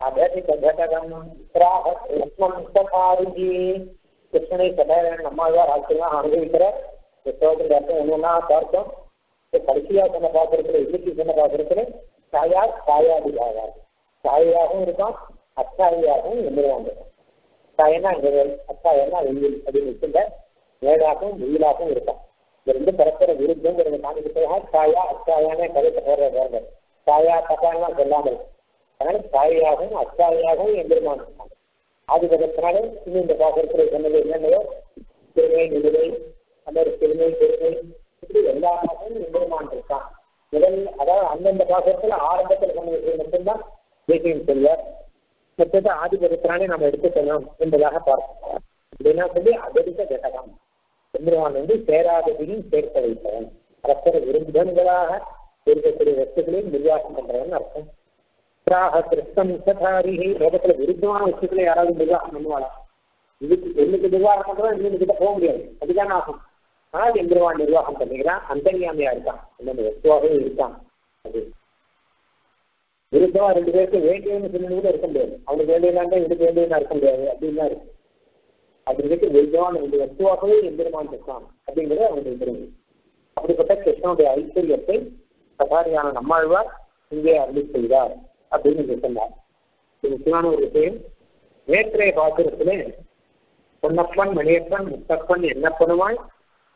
ಅದರಿಂದ ಘಟಕಂ ಪ್ರಾಹತ್ ಲಕ್ಷ್ಮಂ ಸಫಾರಿಜಿ கிருஷ்ணனை சதாரண நம்மாழ்வார் ஆட்சியெல்லாம் அனுபவிக்கிற புத்தகத்தில் அர்த்தம் ஒன்றுன்னா பார்த்தோம் கடைசியா சொன்ன பாத்திரத்துல இன்னைக்கு சொன்ன பாத்திரத்துல தாயார் தாயாதி ஆவார் தாயாகவும் இருக்கான் அத்தாயாகவும் எந்திரவாங்க தாயனா அத்தாயன்னா அத்தாயனா வெயில் அப்படின்னு இருக்கின்ற வேடாகவும் வெயிலாகவும் இருக்கான் இது ரெண்டு பரஸ்பர விருப்பங்கிறத காமிக்கிறதுக்காக தாயா அத்தாயானே கதை போடுற வேறு தாயா தப்பான்லாம் சொல்லாமல் அதனால தாயாகவும் அத்தாயாகவும் எம்பெருமான் இருக்கான் இன்னும் இந்த பாசத்துல சொன்னது என்னென்னயோ பெருமை நிலை அந்த பெருமை பெருமை இப்படி எல்லா பாசமும் எம்பெருமான் இருக்கான் முதல் அதாவது அந்தந்த பாசத்துல ஆரம்பத்தில் சொன்ன விஷயம் மட்டும்தான் தேசியம் சொல்வார் மொத்தத்தை ஆதிபதத்தினாலே நம்ம எடுத்துக்கணும் என்பதாக பார்ப்போம் அப்படின்னா சொல்லி அதரிக்க கட்டகம் எம்பெருமான் வந்து சேராததையும் சேர்க்க வைத்தவன். அரசர் விரும்புதன்களாக இருக்கக்கூடிய வஸ்துகளையும் நிர்வாகம் பண்றவன் அர்த்தம். புறாக கிருஷ்ணம் சதாரிகை லோகத்துல விருத்தமான விஷயத்துல யாராவது நிர்வாகம் பண்ணுவாளா? இதுக்கு என்னுக்கு நிர்வாகம் பண்றதா இன்னொன்று கிட்ட போக முடியாது. அதுதான் ஆகும். ஆனால் எந்திரவான் நிர்வாகம் பண்ணிக்கிறான் அந்தரியாமையா இருக்கான். அந்த வஸ்துவாகவே இருக்கான். அது விருத்தமா ரெண்டு பேருக்கு வேண்டியவன்னு சொன்னது கூட இருக்க முடியாது. அவனுக்கு வேண்டியதான் இவனுக்கு வேண்டியதா இருக்க முடியாது. அப்படின்னு தான் இருக்கு அப்படிங்கிறது விருத்தமான ரெண்டு வஸ்துவாகவே எந்திரமான் இருக்கான். அப்படிங்கிறது அவனுக்கு தெரியும் அப்படிப்பட்ட கிருஷ்ணனுடைய ஐஸ்வர்யத்தை சகாரியான நம்மாழ்வார் இங்கே அருளி செய்தார். அப்படின்னு இங்க சொன்னார் இது முக்கியமான ஒரு விஷயம். நேற்றைய பாத்திரத்துல பொன்னப்பன் மணியப்பன் முத்தப்பன் என்னப்பனுமாய்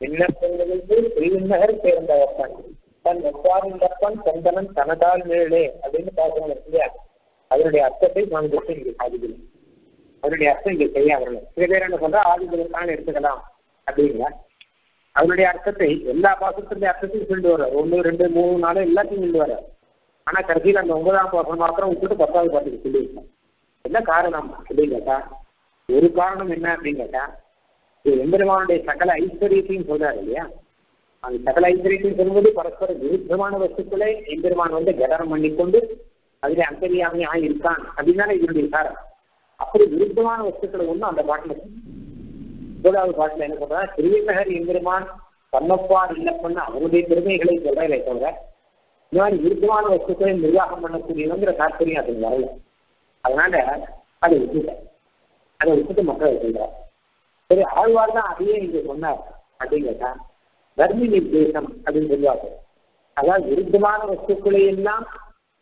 என்னப்பெண்களுக்கு திருநகர் சேர்ந்தவப்பன் தன் ஒப்பாரிந்தப்பன் சந்தனன் தனதால் மேலே அப்படின்னு பார்க்கணும் இல்லையா? அதனுடைய அர்த்தத்தை நான் கொடுத்து இங்கே சாதிக்கணும் அதனுடைய அர்த்தம் இங்கே செய்ய வரணும் சில பேர் என்ன பண்றா ஆதிபுரத்தான் எடுத்துக்கலாம் அப்படிங்களா அதனுடைய அர்த்தத்தை எல்லா பாசத்தினுடைய அர்த்தத்தையும் சொல்லிட்டு வர்றார் ஒன்று ரெண்டு மூணு நாலு எல்லாத்தையும் சொல்லிட்டு வர்றார் ஆனா கடைசியில் அந்த ஒன்பதாம் பாசம் மாத்திரம் விட்டுட்டு பத்தாவது பாட்டுக்கு சொல்லியிருக்கேன் என்ன காரணம் அப்படின்னு கேட்டா ஒரு காரணம் என்ன அப்படின்னு கேட்டா இது எம்பெருமானுடைய சகல ஐஸ்வர்யத்தையும் சொல்றாரு இல்லையா? அந்த சகல ஐஸ்வர்யத்தையும் சொல்லும்போது பரஸ்பர விருத்தமான வஸ்துக்களை எம்பெருமான் வந்து கடனம் பண்ணிக்கொண்டு அதுல அந்தரியாமையா இருக்கான் அப்படின்னால இதனுடைய காரணம். அப்படி விருத்தமான வஸ்துக்களை ஒன்றும் அந்த பாட்டில் ஒன்பதாவது பாட்டில் என்ன சொல்றா திருவிநகர் எம்பெருமான் தன்னப்பார் இல்லப்பண்ண அவருடைய பெருமைகளை சொல்றதை தவிர இந்த மாதிரி விருத்தமான வஸ்துக்களை நிர்வாகம் பண்ணக்கூடியவங்கிற தாற்பயம் அது வரல அதனால அதை விட்டுட்டேன். அதை விட்டுட்டு மக்கள் சொல்றார் சரி ஆழ்வார் தான் அதையே இங்க சொன்னார் அப்படின்னு கேட்டா தர்மி நிர்தேசம் அப்படின்னு சொல்லுவாங்க. அதாவது விருத்தமான வஸ்துக்களை எல்லாம்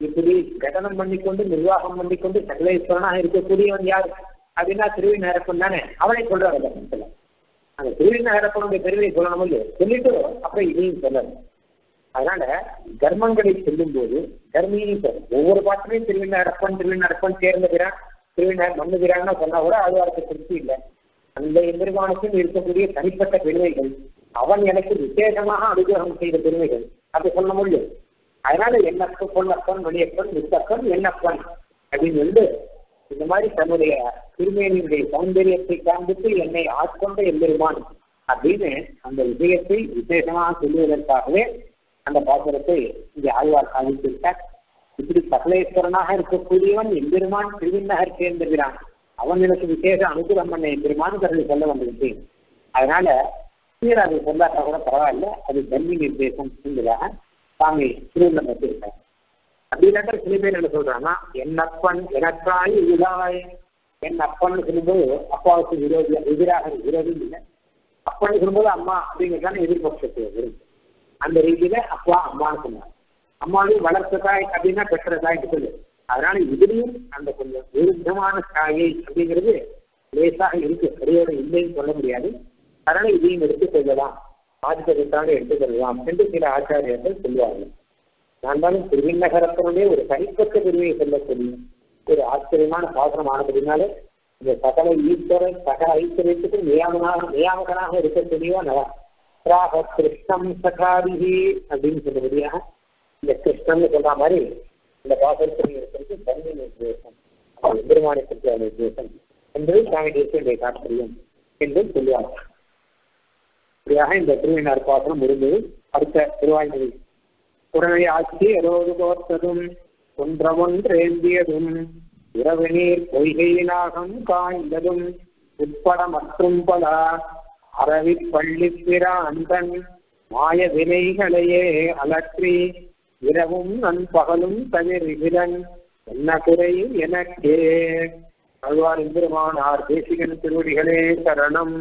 இப்படி கடனம் பண்ணிக்கொண்டு நிர்வாகம் பண்ணிக்கொண்டு சகலேஸ்வரனாக இருக்கக்கூடியவன் யார்? அப்படின்னா திருவிநகரப்பன் தானே. அவனை சொல்றாரு அந்த அந்த திருவிநகரப்பனுடைய பெருமையை சொல்லணும் இல்லையோ? சொல்லிட்டு அப்புறம் இதையும் சொல்லணும். அதனால தர்மங்களை செல்லும் போது தர்மியும் சொல்லும் ஒவ்வொரு பாட்டிலையும் திருவிநகரப்பன் திருவிநகரப்பன் சேர்ந்துகிறான் திருவிழா மண்ணுகிறான்னு சொன்னா கூட அது அவருக்கு திருப்தி இல்லை. அந்த எம்பெருமானுக்கும் இருக்கக்கூடிய தனிப்பட்ட பெருமைகள் அவன் எனக்கு விசேஷமாக அனுகிரகம் செய்த பெருமைகள் அது சொல்ல முடியும் அதனால என்னப்பன் பொன்னப்பன் வெளியப்பன் முத்தப்பன் என்னப்பன் அப்படின்னு வந்து இந்த மாதிரி தன்னுடைய திருமேனியுடைய சௌந்தரியத்தை காண்பித்து என்னை ஆட்கொண்ட எம்பெருமான் அப்படின்னு அந்த விஷயத்தை விசேஷமாக சொல்லுவதற்காகவே அந்த பாத்திரத்தை இங்கே ஆழ்வார் சாதித்திருக்கார் இப்படி சகலேஸ்வரனாக இருக்கக்கூடியவன் எம்பெருமான் திருவிநகர் சேர்ந்திருக்கிறான் அவன் எனக்கு விசேஷ அனுகூலம் பண்ண எம்பெருமான் கருதி சொல்ல வந்த அதனால சீர் அது சொல்லாட்டா கூட பரவாயில்ல. அது தன்மி நிர்தேசம் என்பதாக சுவாமி திருவிழம் வச்சிருக்கார் அப்படி இல்லாட்ட சில பேர் என்ன சொல்றாங்கன்னா என் அப்பன் எனக்காய் இதுதாய் என் அப்பன் சொல்லும்போது அப்பாவுக்கு விரோதி எதிராக விரோதி இல்லை. அப்பன் சொல்லும்போது அம்மா அப்படிங்கிறதான எதிர்பட்சத்தை இருக்கு. அந்த ரீதியில அப்பா அம்மான்னு சொன்னாங்க. அம்மாவே வளர்த்ததா தாய் அப்படின்னா பெற்றதா என்று சொல்லு. அதனால இதுலயும் அந்த கொஞ்சம் விருத்தமான தாயை அப்படிங்கிறது லேசாக இருக்கு. சரியோட இல்லைன்னு சொல்ல முடியாது. அதனால இதையும் எடுத்துக் கொள்ளலாம். ஆதிக்கத்தான எடுத்துக்கொள்ளலாம் என்று சில ஆச்சாரியர்கள் சொல்லுவார்கள். நான்தாலும் திருவிநகரத்தினுடைய ஒரு தனிப்பட்ட பெருமையை சொல்லக்கூடிய ஒரு ஆச்சரியமான பாசனம் ஆனபடினாலே இந்த சகல ஈஸ்வரன் சகல ஐஸ்வர்யத்துக்கு நியாமனாக நியாமகனாக இருக்கக்கூடியவன் அவன். ராக கிருஷ்ணம் சகாரிஹி அப்படின்னு சொல்லபடியாக இந்த கிருஷ்ணன் சொல்ற மாதிரி இந்த பாசனத்தில் இருக்கிறது தன்மை நிர்தேசம் எம்பெருமானத்திற்கு நிர்தேசம் என்பது சுவாமி தேசியுடைய தாற்பயம் என்று சொல்லுவார் இப்படியாக இந்த திருவினார் பாசனம் முடிந்தது அடுத்த திருவாய்மொழி. உடனே ஆட்சி எரோது கோர்த்ததும் ஒன்றவொன்றேந்தியதும் இரவு நீர் பொய்கையினாகம் காய்ந்ததும் உட்பட மற்றும் பல அறவி பள்ளி அந்தன் மாய வினைகளையே அலற்றி இரவும் நண்பகலும் தவிர்கிறன் என்ன குறை எனக்கே. அழ்வார் எம்பெருமானார் தேசிகன் திருவடிகளே சரணம்.